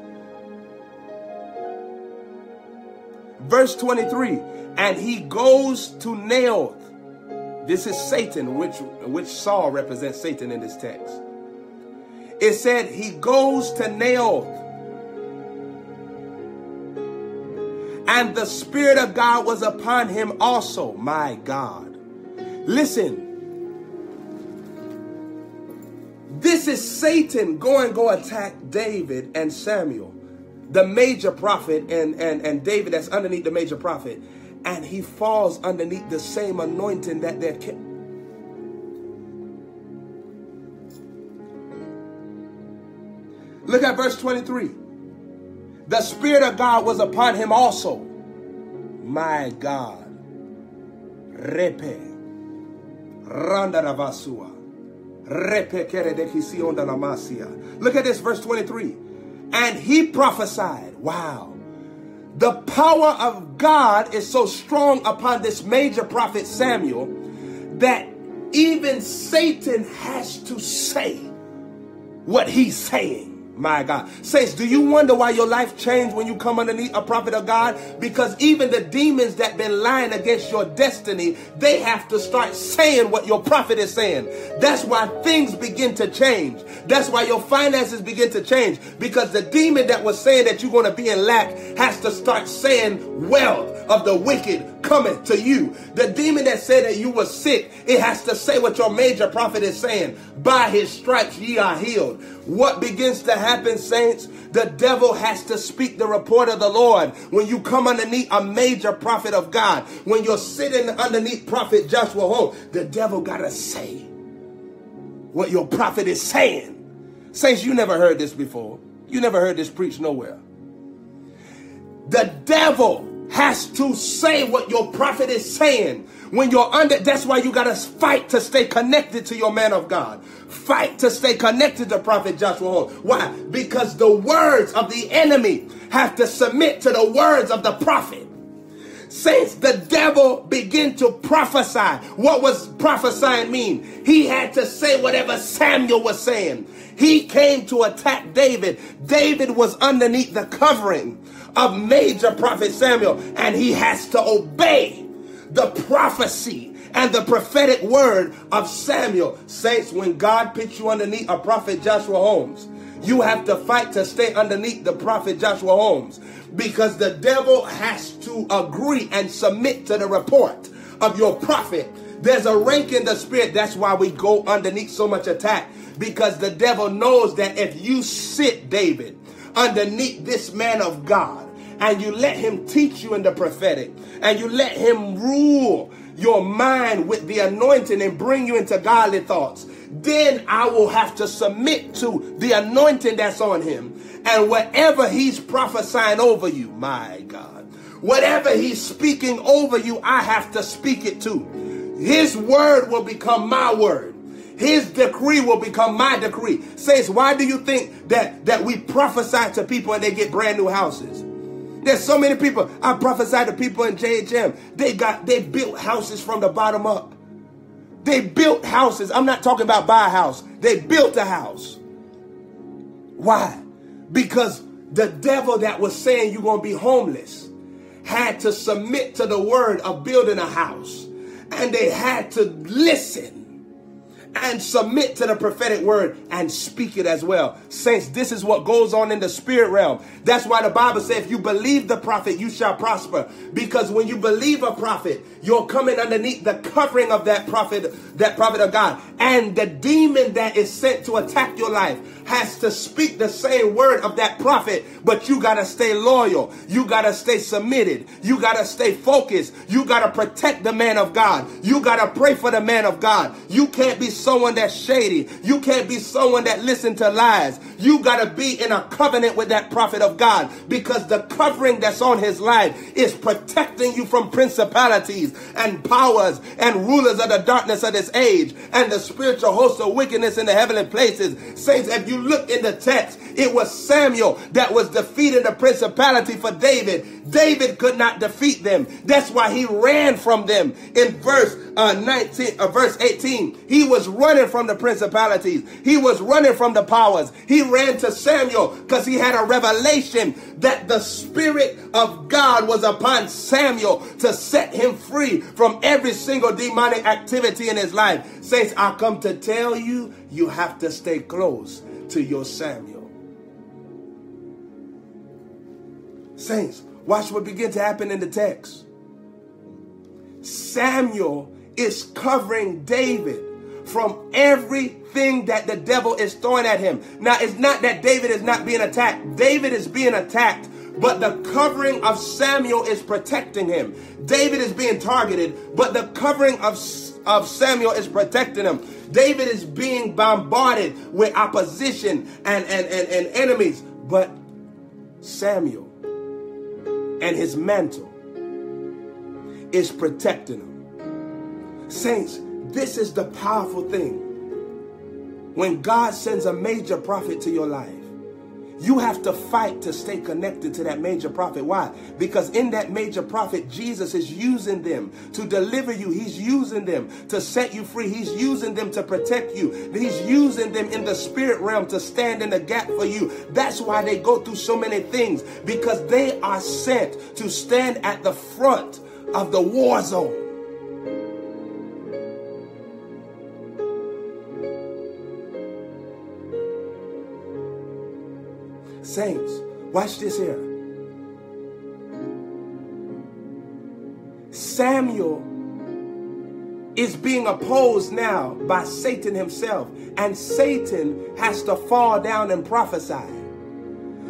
Verse 23, and he goes to Naioth. This is Satan, which, which Saul represents Satan in this text. It said he goes to Naioth and the Spirit of God was upon him also. My God. Listen. This is Satan going go attack David and Samuel, the major prophet, and, and, and David that's underneath the major prophet. And he falls underneath the same anointing that they're. Look at verse 23. The Spirit of God was upon him also. My God. Repe. Randaravasua. Repe masia. Look at this, verse 23. And he prophesied. Wow. The power of God is so strong upon this major prophet Samuel that even Satan has to say what he's saying. My God. Saints, do you wonder why your life changed when you come underneath a prophet of God? Because even the demons that been lying against your destiny, they have to start saying what your prophet is saying. That's why things begin to change. That's why your finances begin to change. Because the demon that was saying that you're going to be in lack has to start saying wealth of the wicked coming to you. The demon that said that you were sick, it has to say what your major prophet is saying. By his stripes ye are healed. What begins to happen, saints? The devil has to speak the report of the Lord. When you come underneath a major prophet of God, when you're sitting underneath prophet Joshua Holmes, the devil got to say what your prophet is saying. Saints, you never heard this before. You never heard this preached nowhere. The devil has to say what your prophet is saying. When you're under, that's why you got to fight to stay connected to your man of God. Fight to stay connected to Prophet Joshua Holmes. Why? Because the words of the enemy have to submit to the words of the prophet. Saints, the devil began to prophesy. What was prophesying mean? He had to say whatever Samuel was saying. He came to attack David. David was underneath the covering of major prophet Samuel, and he has to obey the prophecy and the prophetic word of Samuel. Saints, when God puts you underneath a prophet Joshua Holmes, you have to fight to stay underneath the prophet Joshua Holmes because the devil has to agree and submit to the report of your prophet. There's a rank in the spirit. That's why we go underneath so much attack because the devil knows that if you sit, David, underneath this man of God and you let him teach you in the prophetic and you let him rule your mind with the anointing and bring you into godly thoughts, then I will have to submit to the anointing that's on him. And whatever he's prophesying over you, my God, whatever he's speaking over you, I have to speak it to. His word will become my word. His decree will become my decree. Says, why do you think that, that we prophesy to people and they get brand new houses? There's so many people. I prophesy to people in JHM. They got they built houses from the bottom up. They built houses. I'm not talking about buy a house. They built a house. Why? Because the devil that was saying you're going to be homeless had to submit to the word of building a house. And they had to listen and submit to the prophetic word and speak it as well. Saints, this is what goes on in the spirit realm. That's why the Bible says if you believe the prophet, you shall prosper. Because when you believe a prophet, you're coming underneath the covering of that prophet, that prophet of God. And the demon that is sent to attack your life has to speak the same word of that prophet, but you got to stay loyal. You got to stay submitted. You got to stay focused. You got to protect the man of God. You got to pray for the man of God. You can't be someone that's shady. You can't be someone that listen to lies. You got to be in a covenant with that prophet of God because the covering that's on his life is protecting you from principalities and powers and rulers of the darkness of this age and the spiritual hosts of wickedness in the heavenly places. Saints, if you look in the text, it was Samuel that was defeating the principality for David. David could not defeat them. That's why he ran from them. In verse uh, 19, uh, verse 18, he was running from the principalities. He was running from the powers. He ran to Samuel because he had a revelation that the Spirit of God was upon Samuel to set him free from every single demonic activity in his life. Saints, I come to tell you, you have to stay close to your Samuel. Saints, watch what begins to happen in the text. Samuel is covering David from everything that the devil is throwing at him. Now, it's not that David is not being attacked. David is being attacked, but the covering of Samuel is protecting him. David is being targeted, but the covering of, of Samuel is protecting him. David is being bombarded with opposition and, and, and, and enemies, but Samuel and his mantle is protecting him. Saints, this is the powerful thing. When God sends a major prophet to your life, you have to fight to stay connected to that major prophet. Why? Because in that major prophet, Jesus is using them to deliver you. He's using them to set you free. He's using them to protect you. He's using them in the spirit realm to stand in the gap for you. That's why they go through so many things because they are sent to stand at the front of the war zone. Saints, watch this here. Samuel is being opposed now by Satan himself, and Satan has to fall down and prophesy.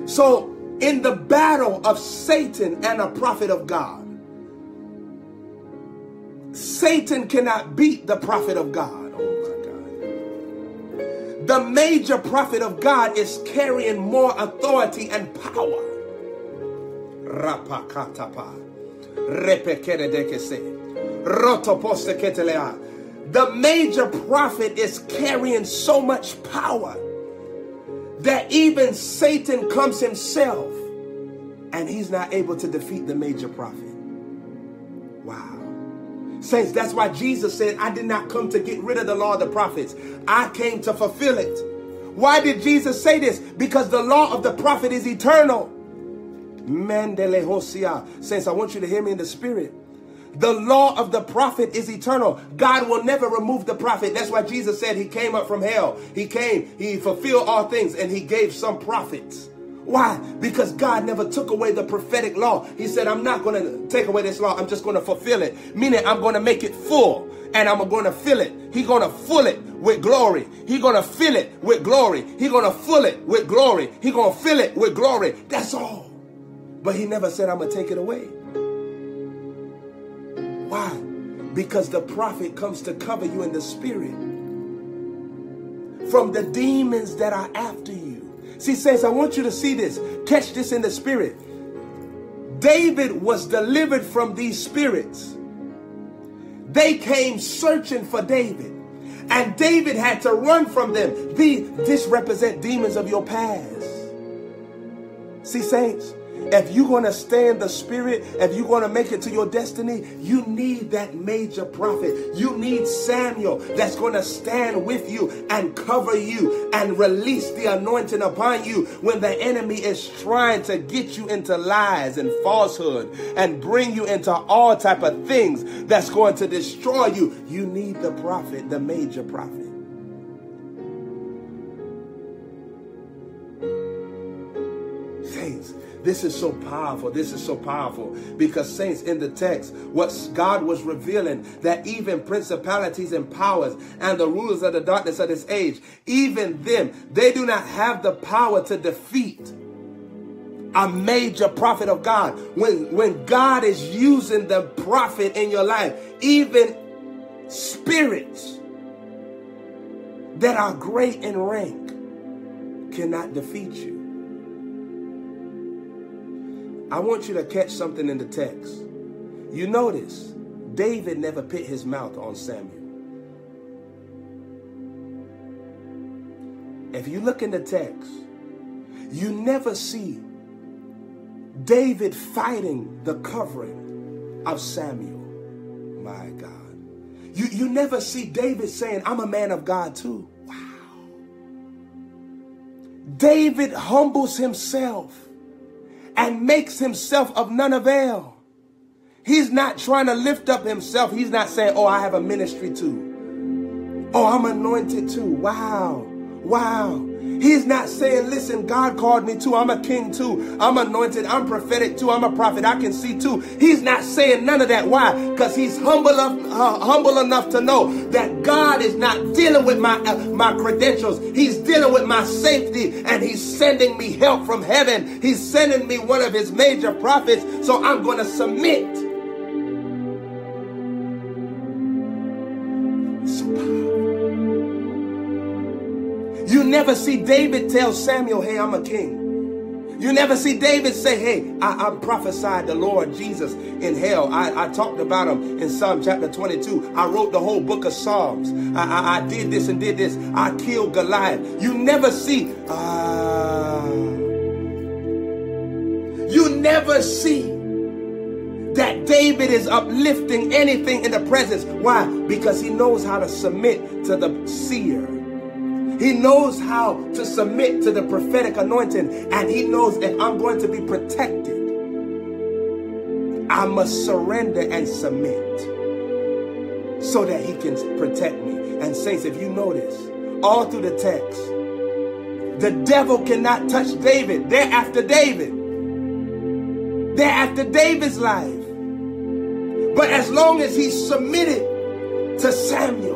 So, in the battle of Satan and a prophet of God, Satan cannot beat the prophet of God the major prophet of God is carrying more authority and power. The major prophet is carrying so much power that even Satan comes himself and he's not able to defeat the major prophet. Wow. Saints, that's why Jesus said, I did not come to get rid of the law of the prophets. I came to fulfill it. Why did Jesus say this? Because the law of the prophet is eternal. Mandele. Saints, I want you to hear me in the spirit. The law of the prophet is eternal. God will never remove the prophet. That's why Jesus said he came up from hell. He came, he fulfilled all things, and he gave some prophets. Why? Because God never took away the prophetic law. He said, I'm not going to take away this law. I'm just going to fulfill it. Meaning I'm going to make it full and I'm going to fill it. He's going to fill it with glory. He's going to fill it with glory. He's going to fill it with glory. He's going to fill it with glory. That's all. But he never said, I'm going to take it away. Why? Because the prophet comes to cover you in the spirit from the demons that are after you. See, saints, I want you to see this. Catch this in the spirit. David was delivered from these spirits. They came searching for David. And David had to run from them. The, this represent demons of your past. See, saints, if you're going to stay in the spirit, if you're going to make it to your destiny, you need that major prophet. You need Samuel that's going to stand with you and cover you and release the anointing upon you when the enemy is trying to get you into lies and falsehood and bring you into all type of things that's going to destroy you. You need the prophet, the major prophet. This is so powerful. This is so powerful because, saints, in the text, what God was revealing that even principalities and powers and the rulers of the darkness of this age, even them, they do not have the power to defeat a major prophet of God. When, when God is using the prophet in your life, even spirits that are great in rank cannot defeat you. I want you to catch something in the text. You notice David never put his mouth on Samuel. If you look in the text, you never see David fighting the covering of Samuel. My God. You, you never see David saying, I'm a man of God too. Wow. David humbles himself and makes himself of none avail. He's not trying to lift up himself. He's not saying, oh, I have a ministry too. Oh, I'm anointed too. Wow. Wow. He's not saying, listen, God called me too. I'm a king too. I'm anointed. I'm prophetic too. I'm a prophet. I can see too. He's not saying none of that. Why? Because he's humble, uh, humble enough to know that God is not dealing with my, uh, my credentials. He's dealing with my safety and he's sending me help from heaven. He's sending me one of his major prophets. So I'm going to submit. Never see David tell Samuel, hey, I'm a king. You never see David say, hey, I, I prophesied the Lord Jesus in hell. I, I, talked about him in Psalm chapter 22. I wrote the whole book of Psalms. I, I, did this and did this. I killed Goliath. You never see. Uh, you never see that David is uplifting anything in the presence. Why? Because he knows how to submit to the seer. He knows how to submit to the prophetic anointing, and he knows if I'm going to be protected, I must surrender and submit so that he can protect me. And saints, if you notice, all through the text, the devil cannot touch David. They're after David. They're after David's life. But as long as he's submitted to Samuel,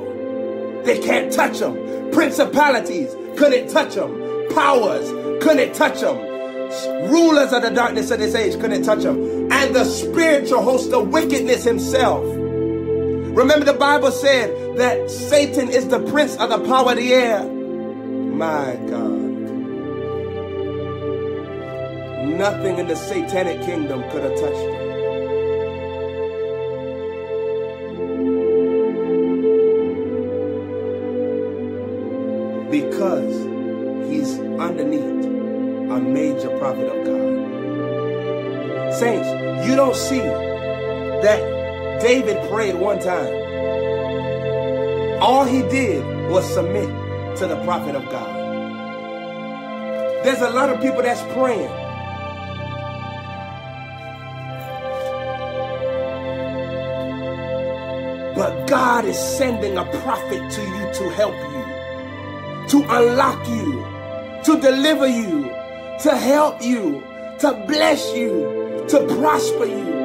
they can't touch him. Principalities couldn't touch them. Powers couldn't touch them. Rulers of the darkness of this age couldn't touch them. And the spiritual host of wickedness himself. Remember the Bible said that Satan is the prince of the power of the air. My God. Nothing in the satanic kingdom could have touched him. Prophet of God. Saints, you don't see that David prayed one time. All he did was submit to the prophet of God. There's a lot of people that's praying. But God is sending a prophet to you to help you to unlock you, to deliver you, to help you, to bless you, to prosper you.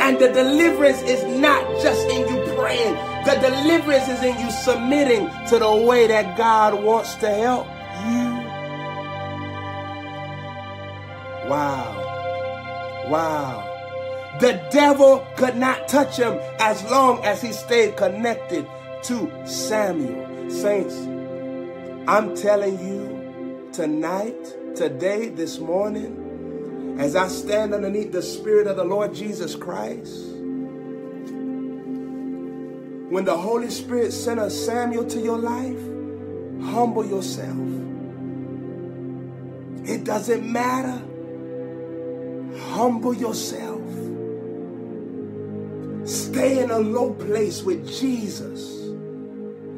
And the deliverance is not just in you praying. The deliverance is in you submitting to the way that God wants to help you. Wow. Wow. The devil could not touch him as long as he stayed connected to Samuel. Saints, I'm telling you tonight, today, this morning, as I stand underneath the Spirit of the Lord Jesus Christ, when the Holy Spirit sent a Samuel to your life, humble yourself. It doesn't matter. Humble yourself. Stay in a low place with Jesus.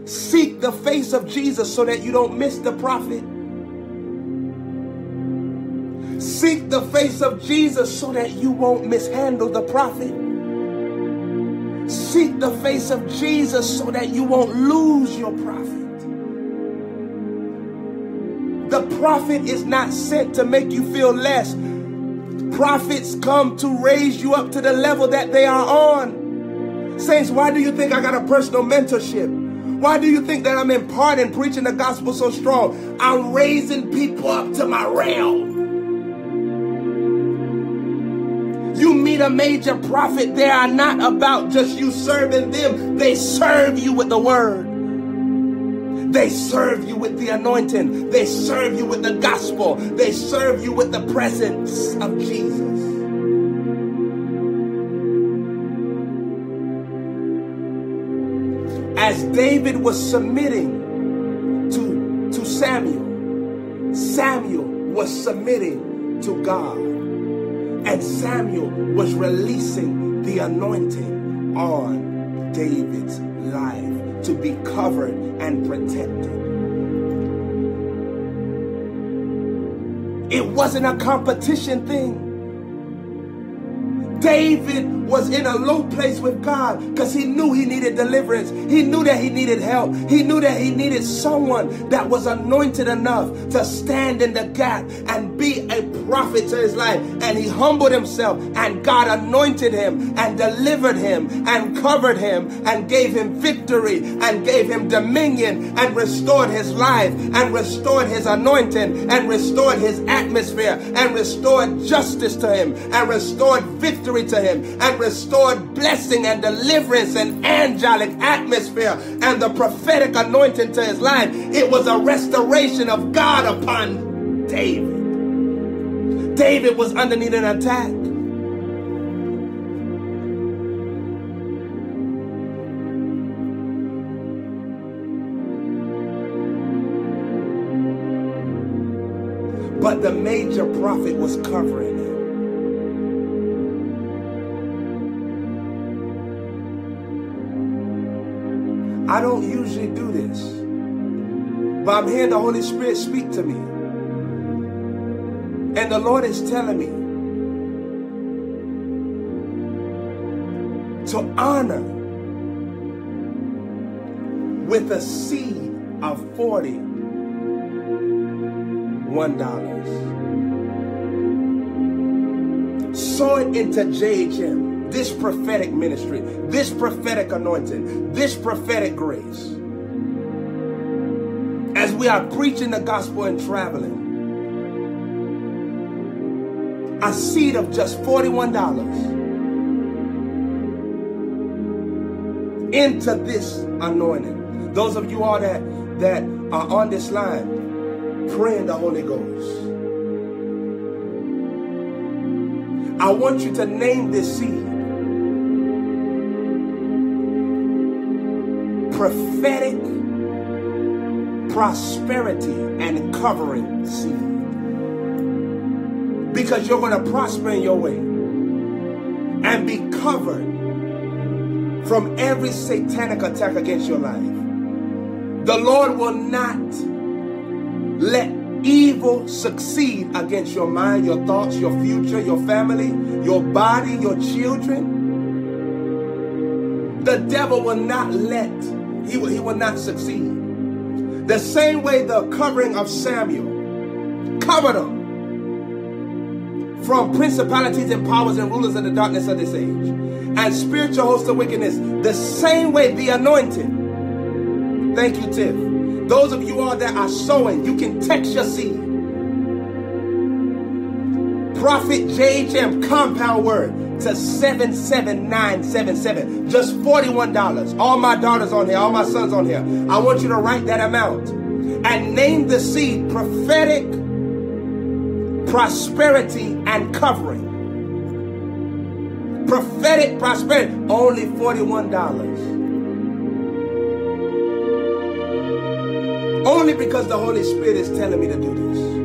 Seek the face of Jesus so that you don't miss the prophet. Seek the face of Jesus so that you won't mishandle the prophet. Seek the face of Jesus so that you won't lose your prophet. The prophet is not sent to make you feel less. Prophets come to raise you up to the level that they are on. Saints, why do you think I got a personal mentorship? Why do you think that I'm imparting preaching the gospel so strong? I'm raising people up to my realm. You meet a major prophet, they are not about just you serving them, they serve you with the word. They serve you with the anointing. They serve you with the gospel. They serve you with the presence of Jesus. As David was submitting to, to Samuel, Samuel was submitting to God. And Samuel was releasing the anointing on David's life to be covered and protected. It wasn't a competition thing. David was in a low place with God because he knew he needed deliverance. He knew that he needed help. He knew that he needed someone that was anointed enough to stand in the gap and be a prophet to his life. And he humbled himself and God anointed him and delivered him and covered him and gave him victory and gave him dominion and restored his life and restored his anointing and restored his atmosphere and restored justice to him and restored victory to him and restored blessing and deliverance and angelic atmosphere and the prophetic anointing to his life. It was a restoration of God upon David. David was underneath an attack. But the major prophet was covering him. I don't usually do this. But I'm hearing the Holy Spirit speak to me. And the Lord is telling me to honor with a seed of $41. Sow it into JHM this prophetic ministry, this prophetic anointing, this prophetic grace. As we are preaching the gospel and traveling, a seed of just $41 into this anointing. Those of you all that, that are on this line, praying the Holy Ghost. I want you to name this seed. Prophetic prosperity and covering seed. Because you're going to prosper in your way and be covered from every satanic attack against your life. The Lord will not let evil succeed against your mind, your thoughts, your future, your family, your body, your children. The devil will not let he will, he will not succeed. The same way the covering of Samuel covered him from principalities and powers and rulers of the darkness of this age and spiritual hosts of wickedness. The same way the anointing. Thank you, Tiff. Those of you all that are sowing, you can text your seed. Prophet JHM compound word to 77977. Just $41. All my daughters on here, all my sons on here. I want you to write that amount and name the seed prophetic prosperity and covering. Prophetic prosperity, only $41. Only because the Holy Spirit is telling me to do this.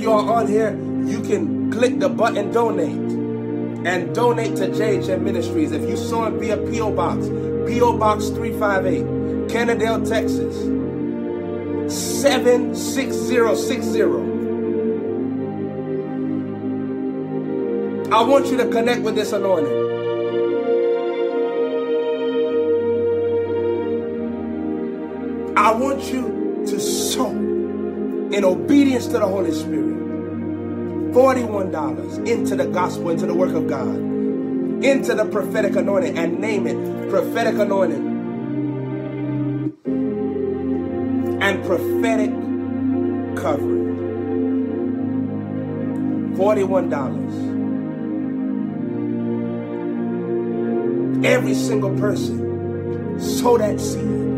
You are on here, you can click the button donate and donate to JHM Ministries. If you saw it via P.O. Box, P.O. Box 358, Kennedale, Texas, 76060. I want you to connect with this anointing. To the Holy Spirit. $41 into the gospel, into the work of God, into the prophetic anointing, and name it prophetic anointing and prophetic covering. $41. Every single person sow that seed.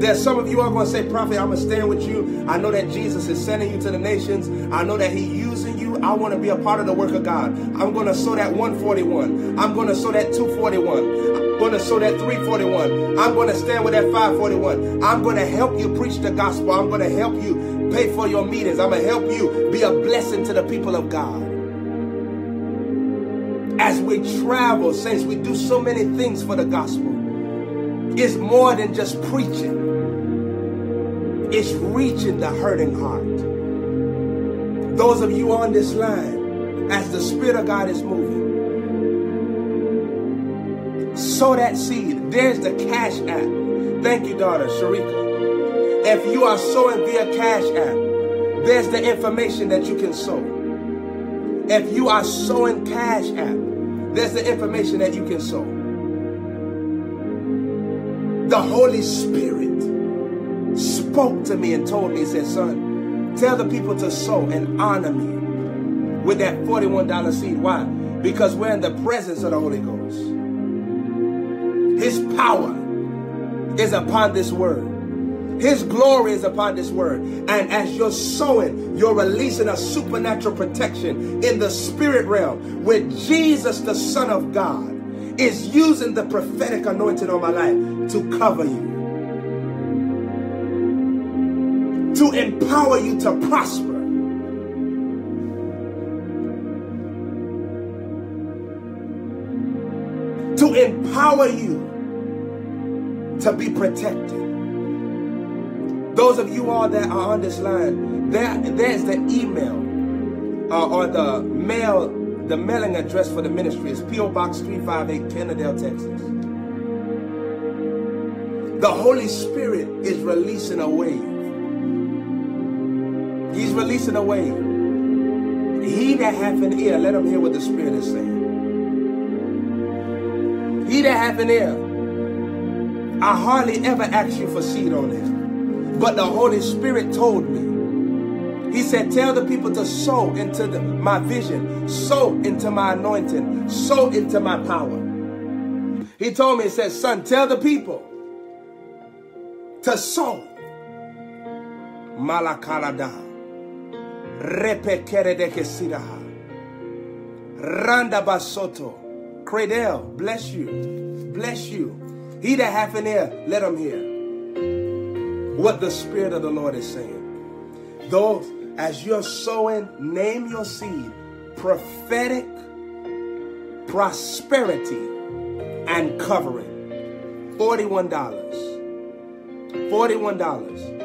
There's some of you are going to say, Prophet, I'm going to stand with you. I know that Jesus is sending you to the nations. I know that He's using you. I want to be a part of the work of God. I'm going to sow that 141. I'm going to sow that 241. I'm going to sow that 341. I'm going to stand with that 541. I'm going to help you preach the gospel. I'm going to help you pay for your meetings. I'm going to help you be a blessing to the people of God. As we travel, saints, we do so many things for the gospel. It's more than just preaching. It's reaching the hurting heart. Those of you on this line, as the Spirit of God is moving, sow that seed. There's the cash app. Thank you, daughter, Sharika. If you are sowing via cash app, there's the information that you can sow. If you are sowing cash app, there's the information that you can sow. The Holy Spirit spoke to me and told me, he said, son, tell the people to sow and honor me with that $41 seed. Why? Because we're in the presence of the Holy Ghost. His power is upon this word. His glory is upon this word. And as you're sowing, you're releasing a supernatural protection in the spirit realm where Jesus, the Son of God, is using the prophetic anointing on my life to cover you. To empower you to prosper. To empower you to be protected. Those of you all that are on this line, there, there's the email uh, or the mail, the mailing address for the ministry is P.O. Box 358, Kennedale, Texas. The Holy Spirit is releasing a wave He's releasing a wave. He that hath an ear, let him hear what the Spirit is saying. He that hath an ear, I hardly ever ask you for seed on it. But the Holy Spirit told me. He said, tell the people to sow into the, my vision, sow into my anointing, sow into my power. He told me, he said, son, tell the people to sow. Malakalada. Repekere de Kesidaha. Randa Basoto. Cradell, bless you. Bless you. He that hath an ear, let him hear what the Spirit of the Lord is saying. Those, as you're sowing, name your seed prophetic prosperity and covering. $41. $41.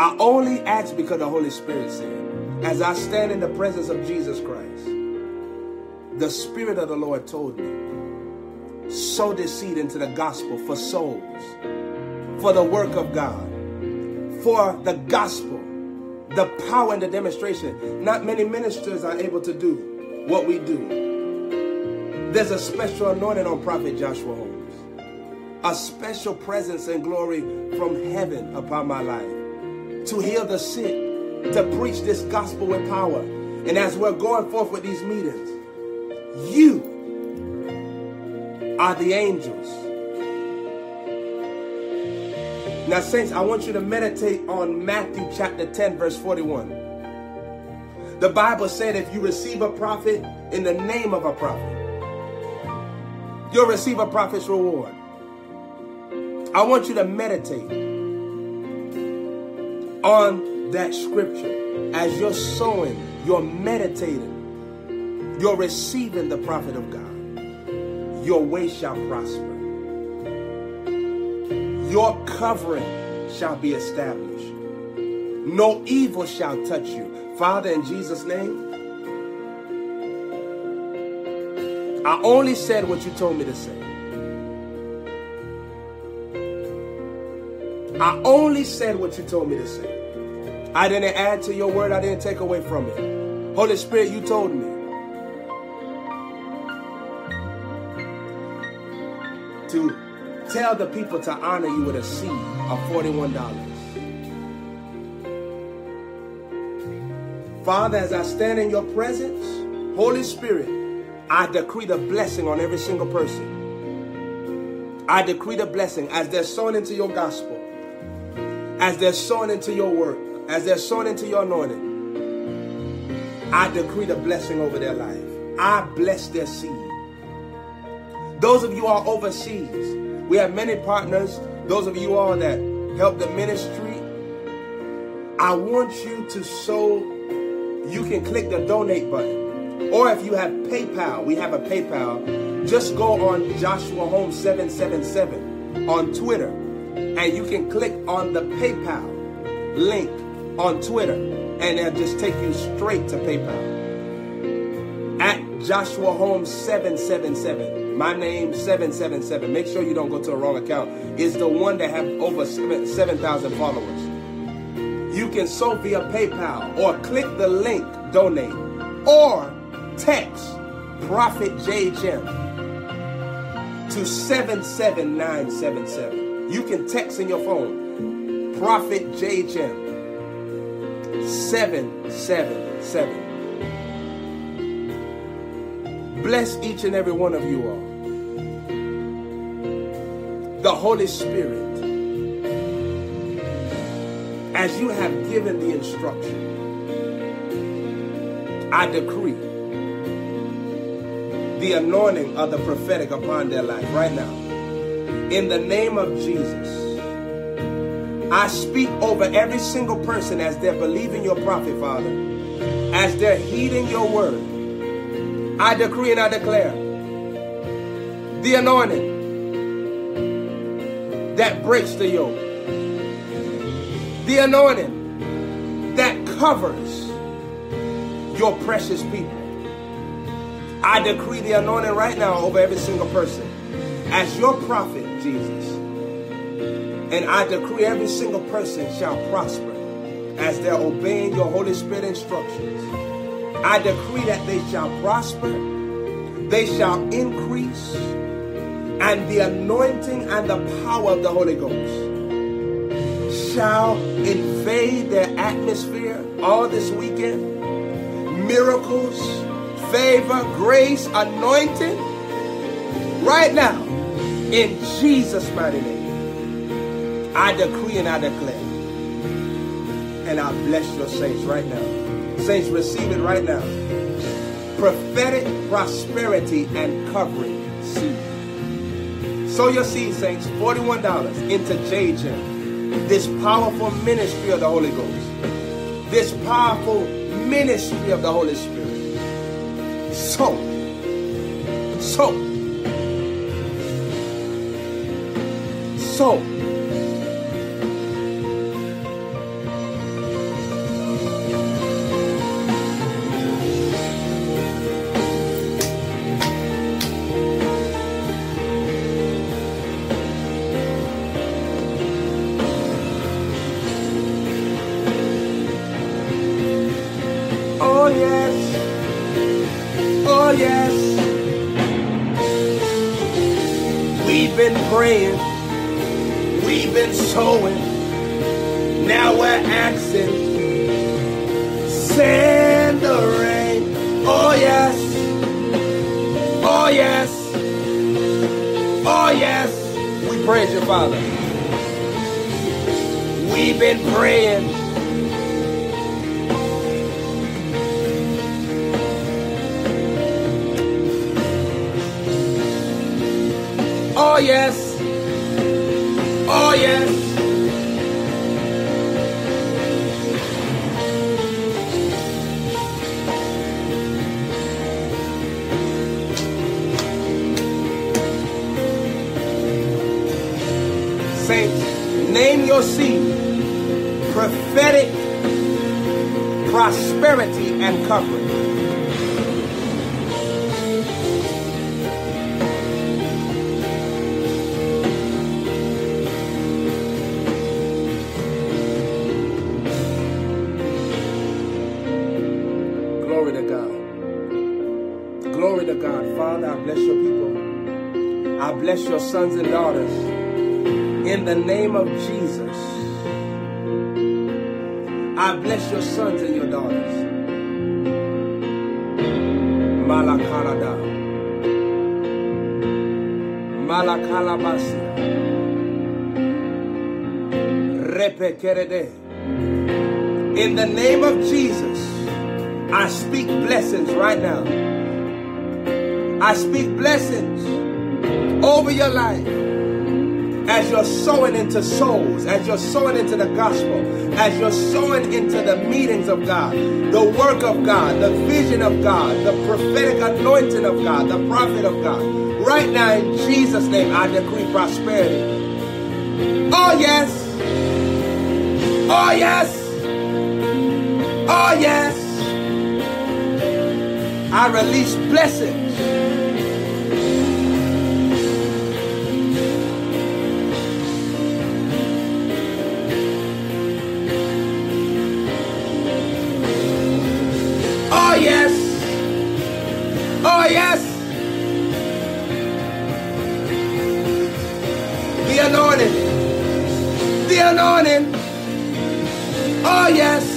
I only ask because the Holy Spirit said, as I stand in the presence of Jesus Christ, the Spirit of the Lord told me, sow this seed into the gospel for souls, for the work of God, for the gospel, the power and the demonstration. Not many ministers are able to do what we do. There's a special anointing on Prophet Joshua Holmes, a special presence and glory from heaven upon my life to heal the sick, to preach this gospel with power. And as we're going forth with these meetings, you are the angels. Now, saints, I want you to meditate on Matthew chapter 10, verse 41. The Bible said if you receive a prophet in the name of a prophet, you'll receive a prophet's reward. I want you to meditate on that scripture. As you're sowing, you're meditating, you're receiving the prophet of God. Your way shall prosper. Your covering shall be established. No evil shall touch you. Father, in Jesus' name, I only said what you told me to say. I only said what you told me to say. I didn't add to your word, I didn't take away from it. Holy Spirit, you told me. To tell the people to honor you with a seed of $41. Father, as I stand in your presence, Holy Spirit, I decree the blessing on every single person. I decree the blessing as they're sown into your gospel, as they're sown into your work, as they're sown into your anointing. I decree the blessing over their life. I bless their seed. Those of you are overseas, we have many partners. Those of you all that help the ministry, I want you to sow. You can click the donate button. Or if you have PayPal, we have a PayPal. Just go on Joshua Holmes 777 on Twitter and you can click on the PayPal link on Twitter and it'll just take you straight to PayPal. At Joshua Holmes 777. My name 777. Make sure you don't go to the wrong account. It's the one that have over 7,000 followers. You can sow via PayPal or click the link donate or text Prophet JHM to 77977. You can text in your phone Prophet JHM 777. Bless each and every one of you all. The Holy Spirit, as you have given the instruction, I decree the anointing of the prophetic upon their life right now. In the name of Jesus. I speak over every single person as they're believing your prophet, Father, as they're heeding your word. I decree and I declare the anointing that breaks the yoke, the anointing that covers your precious people. I decree the anointing right now over every single person as your prophet, Jesus. And I decree every single person shall prosper as they're obeying your Holy Spirit instructions. I decree that they shall prosper, they shall increase, and the anointing and the power of the Holy Ghost shall invade their atmosphere all this weekend. Miracles, favor, grace, anointing, right now, in Jesus' mighty name. I decree and I declare. And I bless your saints right now. Saints, receive it right now. Prophetic prosperity and covering seed. Sow your seed, saints, $41 into JHM. This powerful ministry of the Holy Ghost. This powerful ministry of the Holy Spirit. So, so, so. your sons and your daughters. Malakalada, Malakalabasi. Repekerede. In the name of Jesus, I speak blessings right now. I speak blessings over your life as you're sowing into souls, as you're sowing into the gospel, as you're sowing into the meetings of God, the work of God, the vision of God, the prophetic anointing of God, the prophet of God. Right now, in Jesus' name, I decree prosperity. Oh, yes. Oh, yes. Oh, yes. I release blessing yes. The anointing. The anointing. Oh, yes.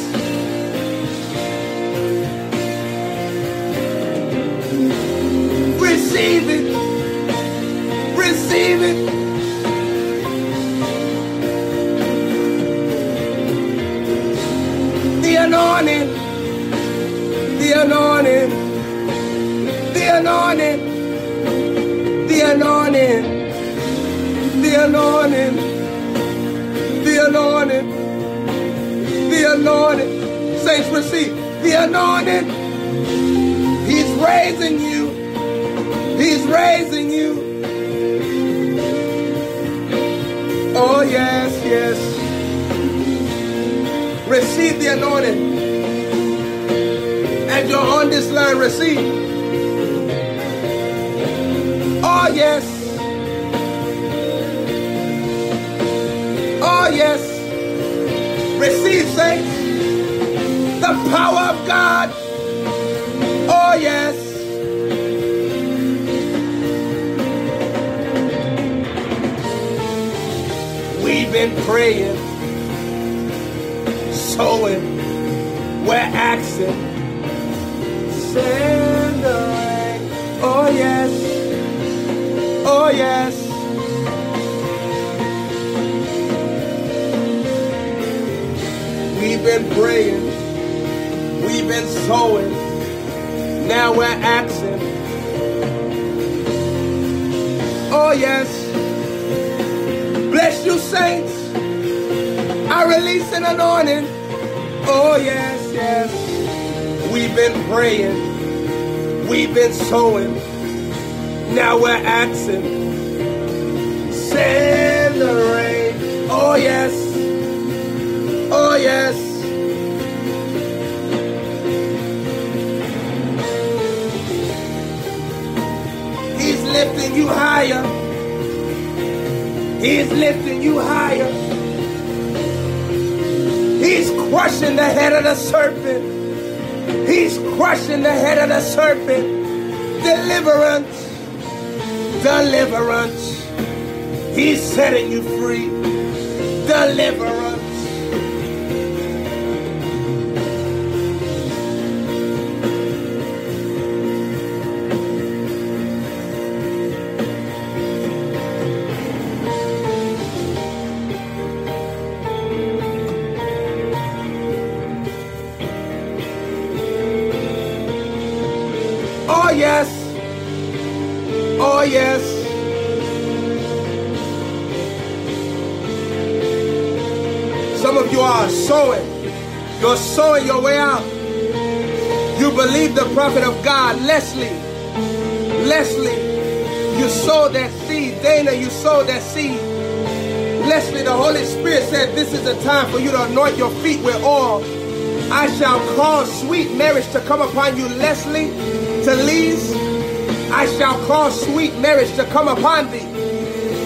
come upon thee.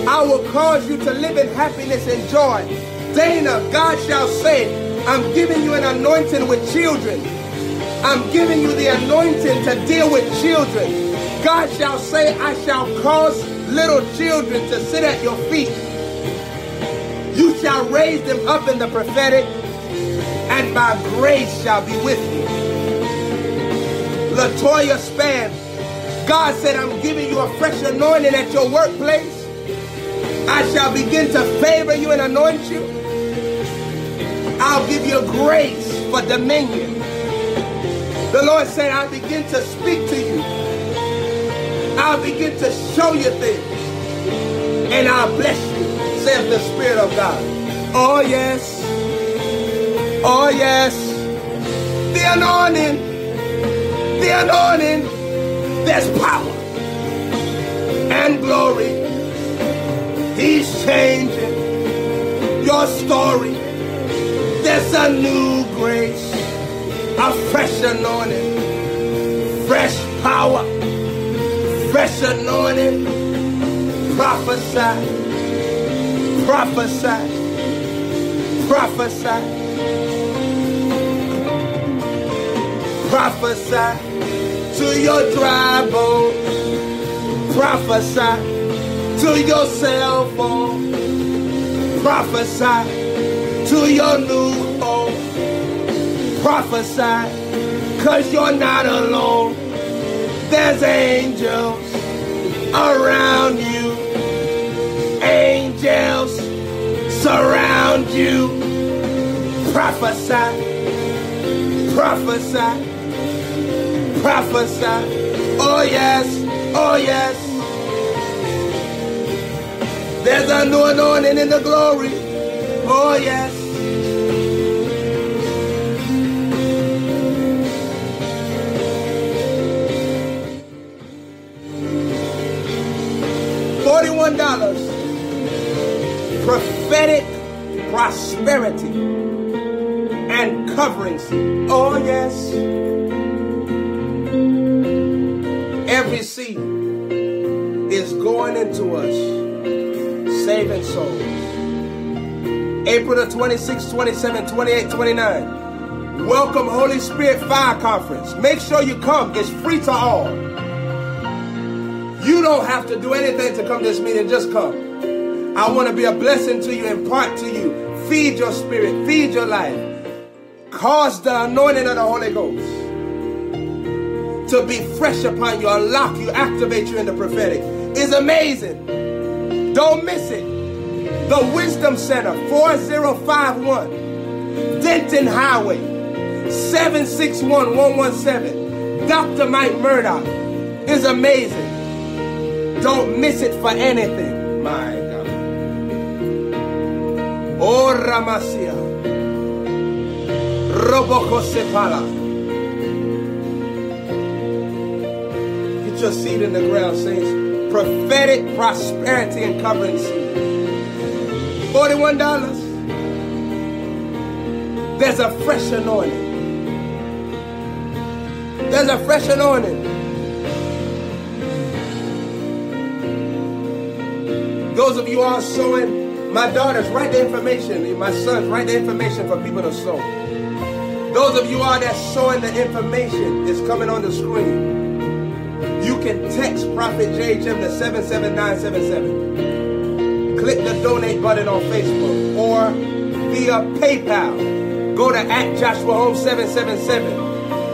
I will cause you to live in happiness and joy. Dana, God shall say, I'm giving you an anointing with children. I'm giving you the anointing to deal with children. God shall say, I shall cause little children to sit at your feet. You shall raise them up in the prophetic, and my grace shall be with you. Latoya Span, God said, I'm giving you a fresh anointing at your workplace. I shall begin to favor you and anoint you. I'll give you grace for dominion. The Lord said, I'll begin to speak to you. I'll begin to show you things. And I'll bless you, says the Spirit of God. Oh, yes. Oh, yes. The anointing. The anointing. There's power and glory. He's changing your story. There's a new grace, a fresh anointing, fresh power, fresh anointing. Prophesy, prophesy, prophesy, prophesy to your dry bones. Prophesy to your cell phone. Prophesy to your new home. Prophesy, cause you're not alone. There's angels around you. Angels surround you. Prophesy, prophesy, prophesy. Oh yes, oh yes. There's a new anointing in the glory. Oh, yes. Forty-one dollars. Prophetic prosperity and covering seed. Oh yes. Every seed is going into us saving souls. April the 26th, 27th, 28th, 29th. Welcome Holy Spirit Fire Conference. Make sure you come. It's free to all. You don't have to do anything to come to this meeting. Just come. I want to be a blessing to you, impart to you, feed your spirit, feed your life, cause the anointing of the Holy Ghost to be fresh upon you, unlock you, activate you in the prophetic. Is amazing. Don't miss it. The Wisdom Center, 4051, Denton Highway, 761117. Dr. Mike Murdock is amazing. Don't miss it for anything. My God. Oh, Ramasia. Robokosepala. Your seat in the ground, saints prophetic prosperity and covering seed. $41. There's a fresh anointing. There's a fresh anointing. Those of you are sowing, my daughters, write the information. My sons, write the information for people to sow. Those of you are that sowing the information is coming on the screen. Can text Prophet JHM to 77977. Click the donate button on Facebook or via PayPal. Go to at Joshua Holmes 777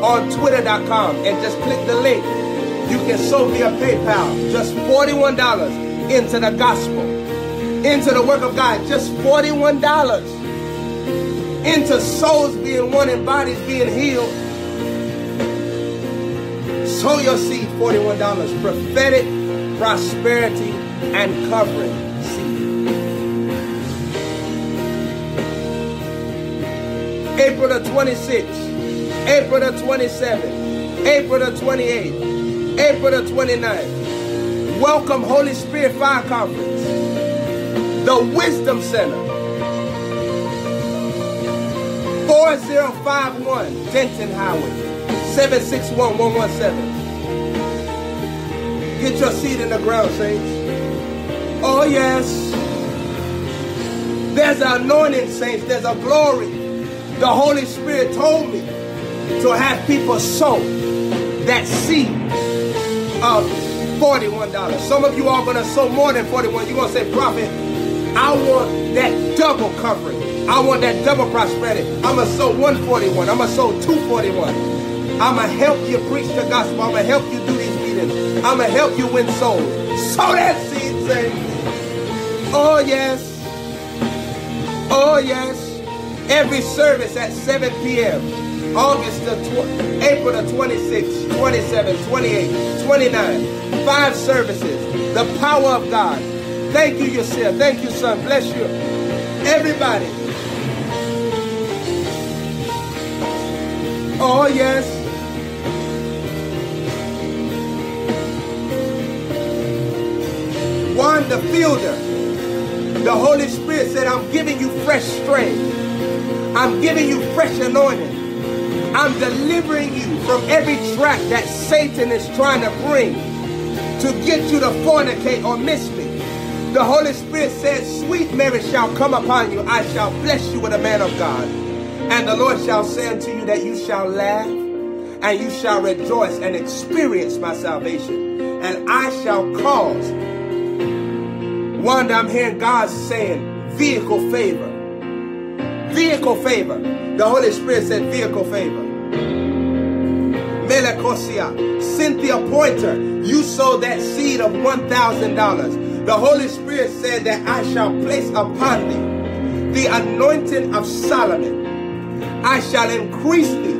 on twitter.com and just click the link. You can sow via PayPal just $41 into the gospel, into the work of God, just $41 into souls being won and bodies being healed Sow your seed, $41. Prophetic prosperity and covering seed. April the 26th, April the 27th, April the 28th, April the 29th. Welcome Holy Spirit Fire Conference. The Wisdom Center. 4051 Denton Highway. 761-117. Get your seat in the ground, saints. Oh, yes. There's an anointing, saints. There's a glory. The Holy Spirit told me to have people sow that seed of $41. Some of you are going to sow more than 41. You're going to say, Prophet, I want that double covering. I want that double prosperity. I'm going to sow 141. I'm going to sow 241. I'm going to help you preach the gospel. I'm going to help you do these meetings. I'm going to help you win souls. Sow that seed, say, oh yes. Oh yes. Every service at 7 p.m. August the tw- April the 26th, 27, 28, 29. Five services. The power of God. Thank you, yourself. Thank you, son. Bless you. Everybody. Oh, yes. One, the fielder. The Holy Spirit said, I'm giving you fresh strength. I'm giving you fresh anointing. I'm delivering you from every trap that Satan is trying to bring to get you to fornicate or miss me. The Holy Spirit said, Sweet Mary shall come upon you. I shall bless you with a man of God. And the Lord shall say unto you that you shall laugh and you shall rejoice and experience my salvation. And I shall cause, one, I'm hearing God saying, vehicle favor. Vehicle favor. The Holy Spirit said, vehicle favor. Melakosia, Cynthia Pointer, you sowed that seed of $1,000. The Holy Spirit said that I shall place upon thee the anointing of Solomon. I shall increase thee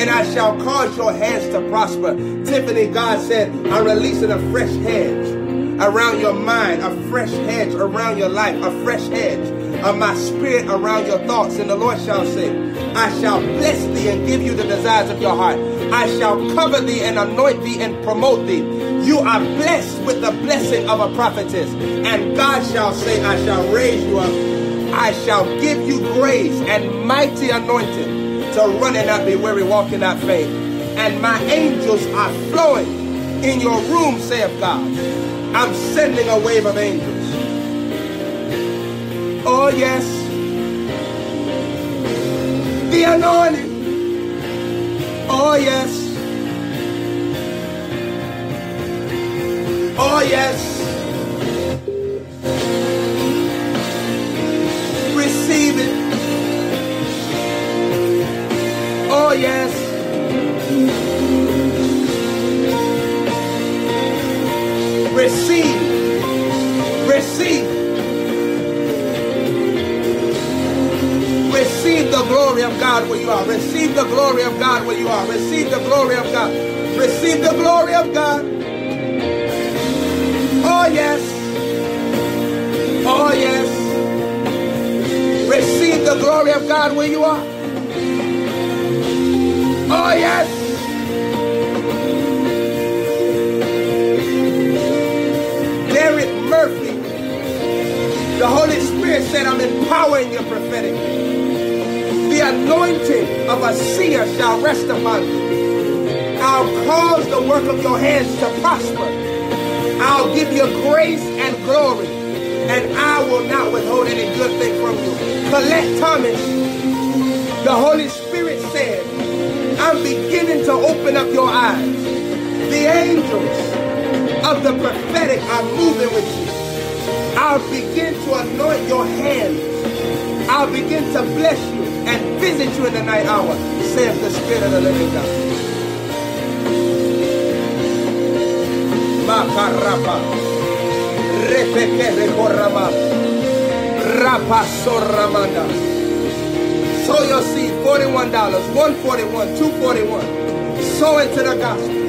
and I shall cause your hands to prosper. Tiffany, God said, I'm releasing a fresh hedge around your mind, a fresh hedge around your life, a fresh hedge of my spirit around your thoughts. And the Lord shall say, I shall bless thee and give you the desires of your heart. I shall cover thee and anoint thee and promote thee. You are blessed with the blessing of a prophetess. And God shall say, I shall raise you up. I shall give you grace and mighty anointing to run and not be weary, walk and not faint. And my angels are flowing in your room, saith God. I'm sending a wave of angels. Oh, yes. The anointing. Oh, yes. Oh, yes. Receive it. Oh, yes. Receive. Receive. Receive the glory of God where you are. Receive the glory of God where you are. Receive the glory of God. Receive the glory of God. Oh, yes. Oh, yes. Receive the glory of God where you are. Said, I'm empowering your prophetic. The anointing of a seer shall rest upon you. I'll cause the work of your hands to prosper. I'll give you grace and glory, and I will not withhold any good thing from you. Colette Thomas, the Holy Spirit said, I'm beginning to open up your eyes. The angels of the prophetic are moving with you. I'll begin to anoint your hands. I'll begin to bless you and visit you in the night hour, saith the Spirit of the living God. Makarapa. Repeke rekorama. Rapa soramanda. Sow your seed, $41, 141 241 Sow into the gospel.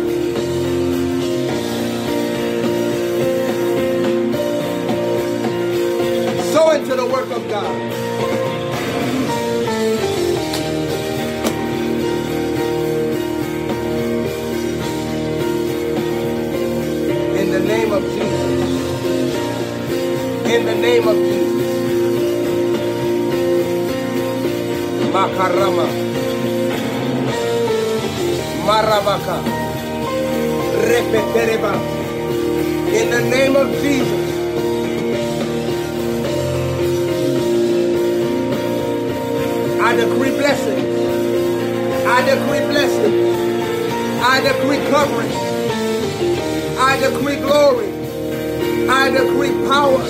Into the work of God. In the name of Jesus. In the name of Jesus. Makarama. Maravaka. Repetereba. In the name of Jesus. I decree blessing. I decree blessing. I decree covering. I decree glory. I decree power.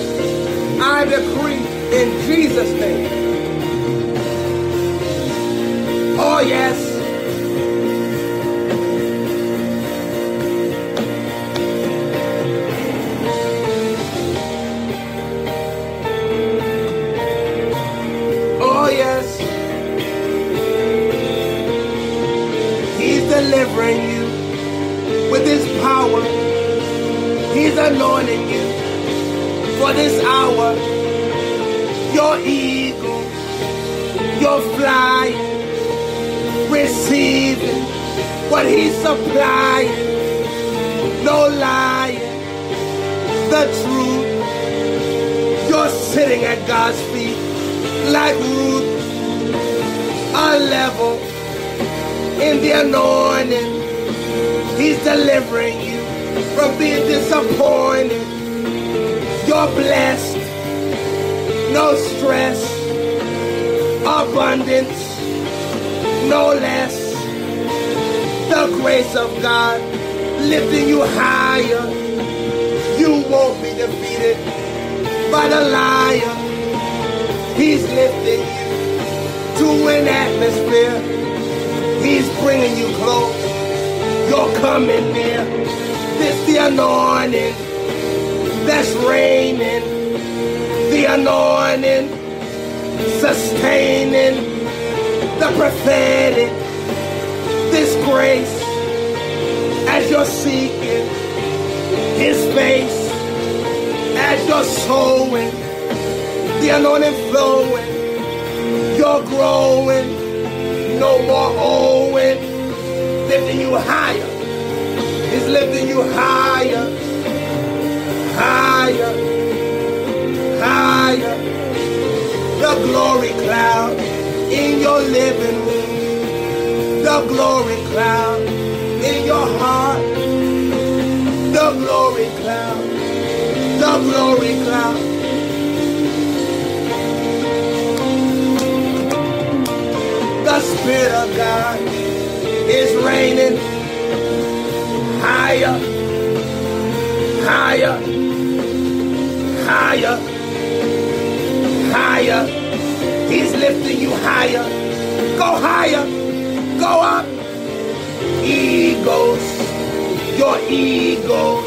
I decree in Jesus' name. Oh, yes. Living. The glory cloud in your heart. The glory cloud. The glory cloud. The Spirit of God is raining higher, higher, higher, higher. He's lifting you higher. Go higher, go up. Eagles, your eagles,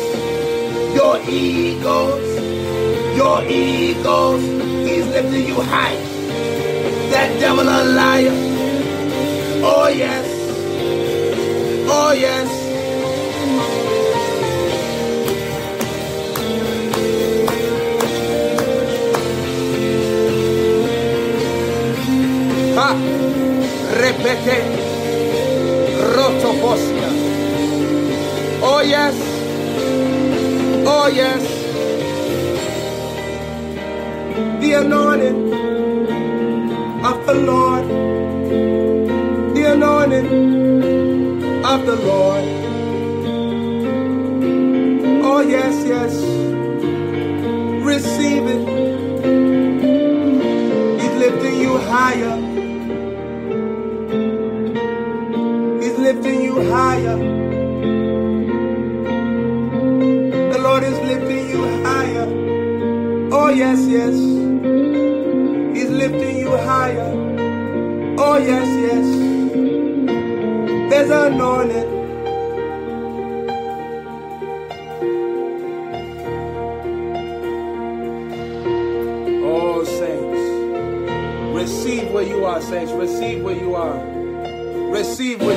your eagles, your eagles. He's lifting you high. That devil a liar. Oh yes. Oh, yes. Ha! Repete. Rotoposca. Oh, yes. Oh, yes. The anointing of the Lord. The anointing of the Lord. Oh, yes, yes. Receive it. He's lifting you higher. You higher. The Lord is lifting you higher. Oh, yes, yes. He's lifting you higher. Oh, yes, yes. There's an anointing. Oh, saints. Receive where you are, saints. Receive where you are. Receive where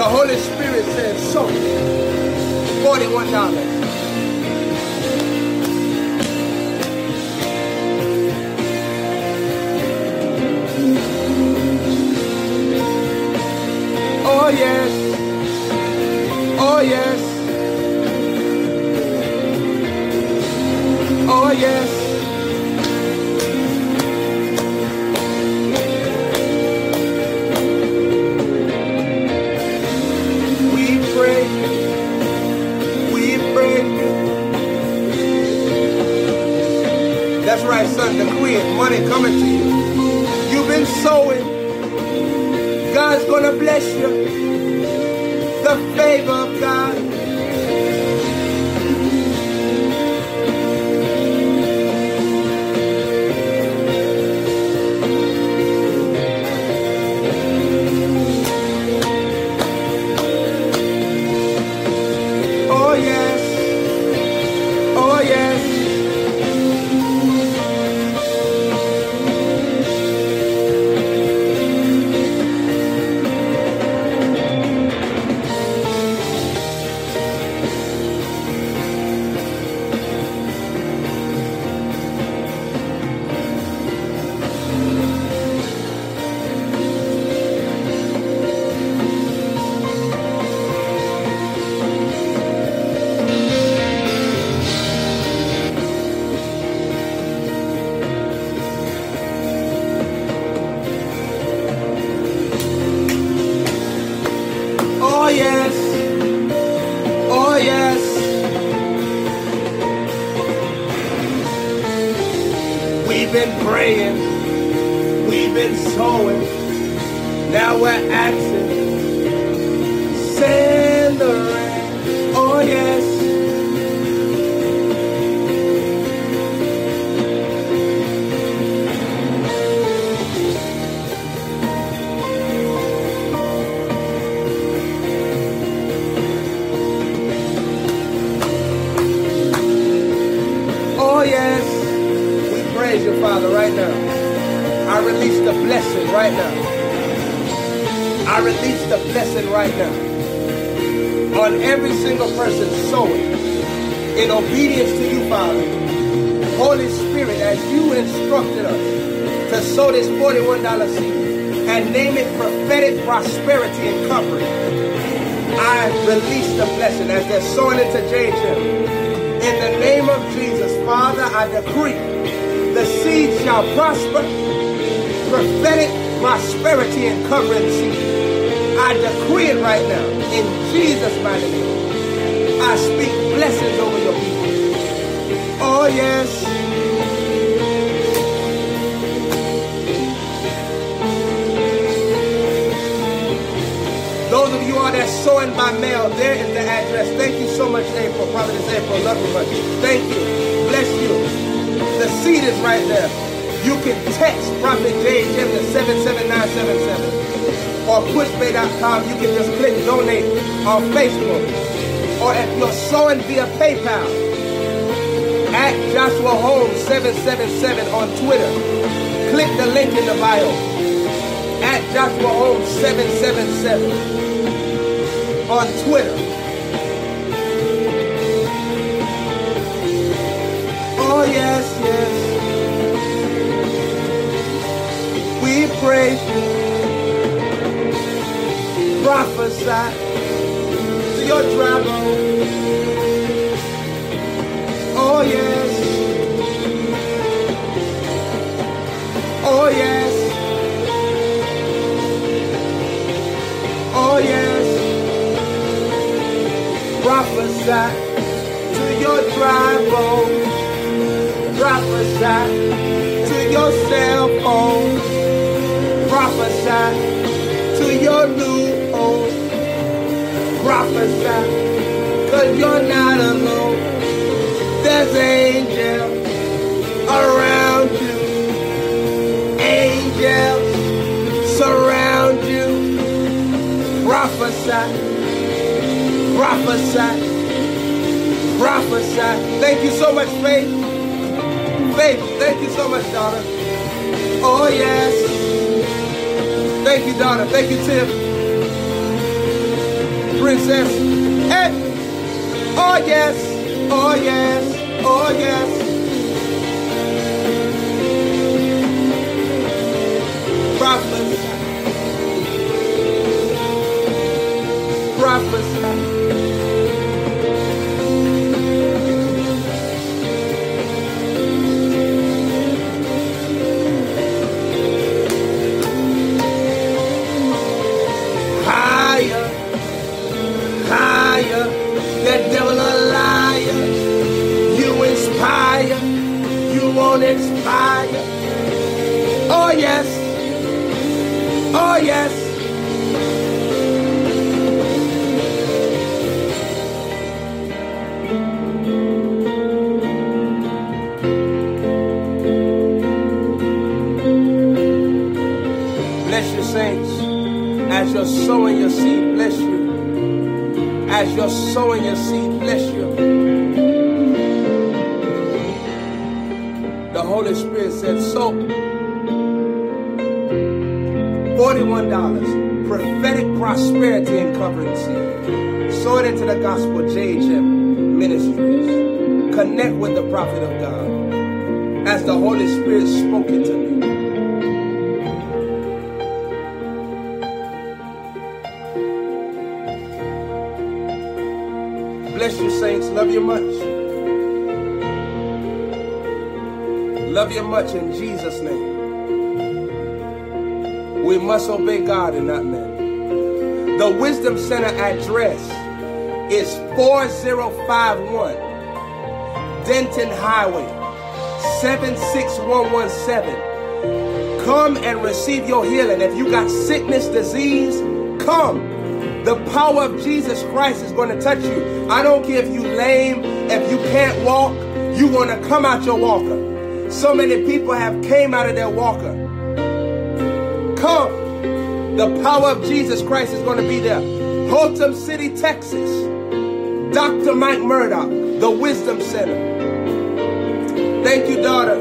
The Holy Spirit says so. $41. Oh yes. Prophesy to your dry bones. Oh yes. Oh yes. Oh yes. Prophesy to your dry bones. Prophesy to your cell phone. Oh, prophesy Prophesy, cause you're not alone. There's angels around you. Angels surround you. Prophesy, prophesy, prophesy. Thank you so much, Faith. Faith, thank you so much, daughter. Oh, yes. Thank you, daughter. Thank you, Tiff. Princess. Hey. Oh, yes. Oh, yes. Oh, yes. As you're sowing your seed, bless you. As you're sowing your seed, bless you. The Holy Spirit said, so $41, prophetic prosperity and seed. Sow it into the gospel, JHM Ministries. Connect with the prophet of God as the Holy Spirit spoke it to me. Love you much. Love you much in Jesus' name. We must obey God and not men. The Wisdom Center address is 4051 Denton Highway, 76117. Come and receive your healing. If you got sickness, disease, come. The power of Jesus Christ is going to touch you. I don't care if you lame, if you can't walk, you want to come out your walker. So many people have came out of their walker. Come. The power of Jesus Christ is going to be there. Haltom City, Texas. Dr. Mike Murdock, the Wisdom Center. Thank you, daughter.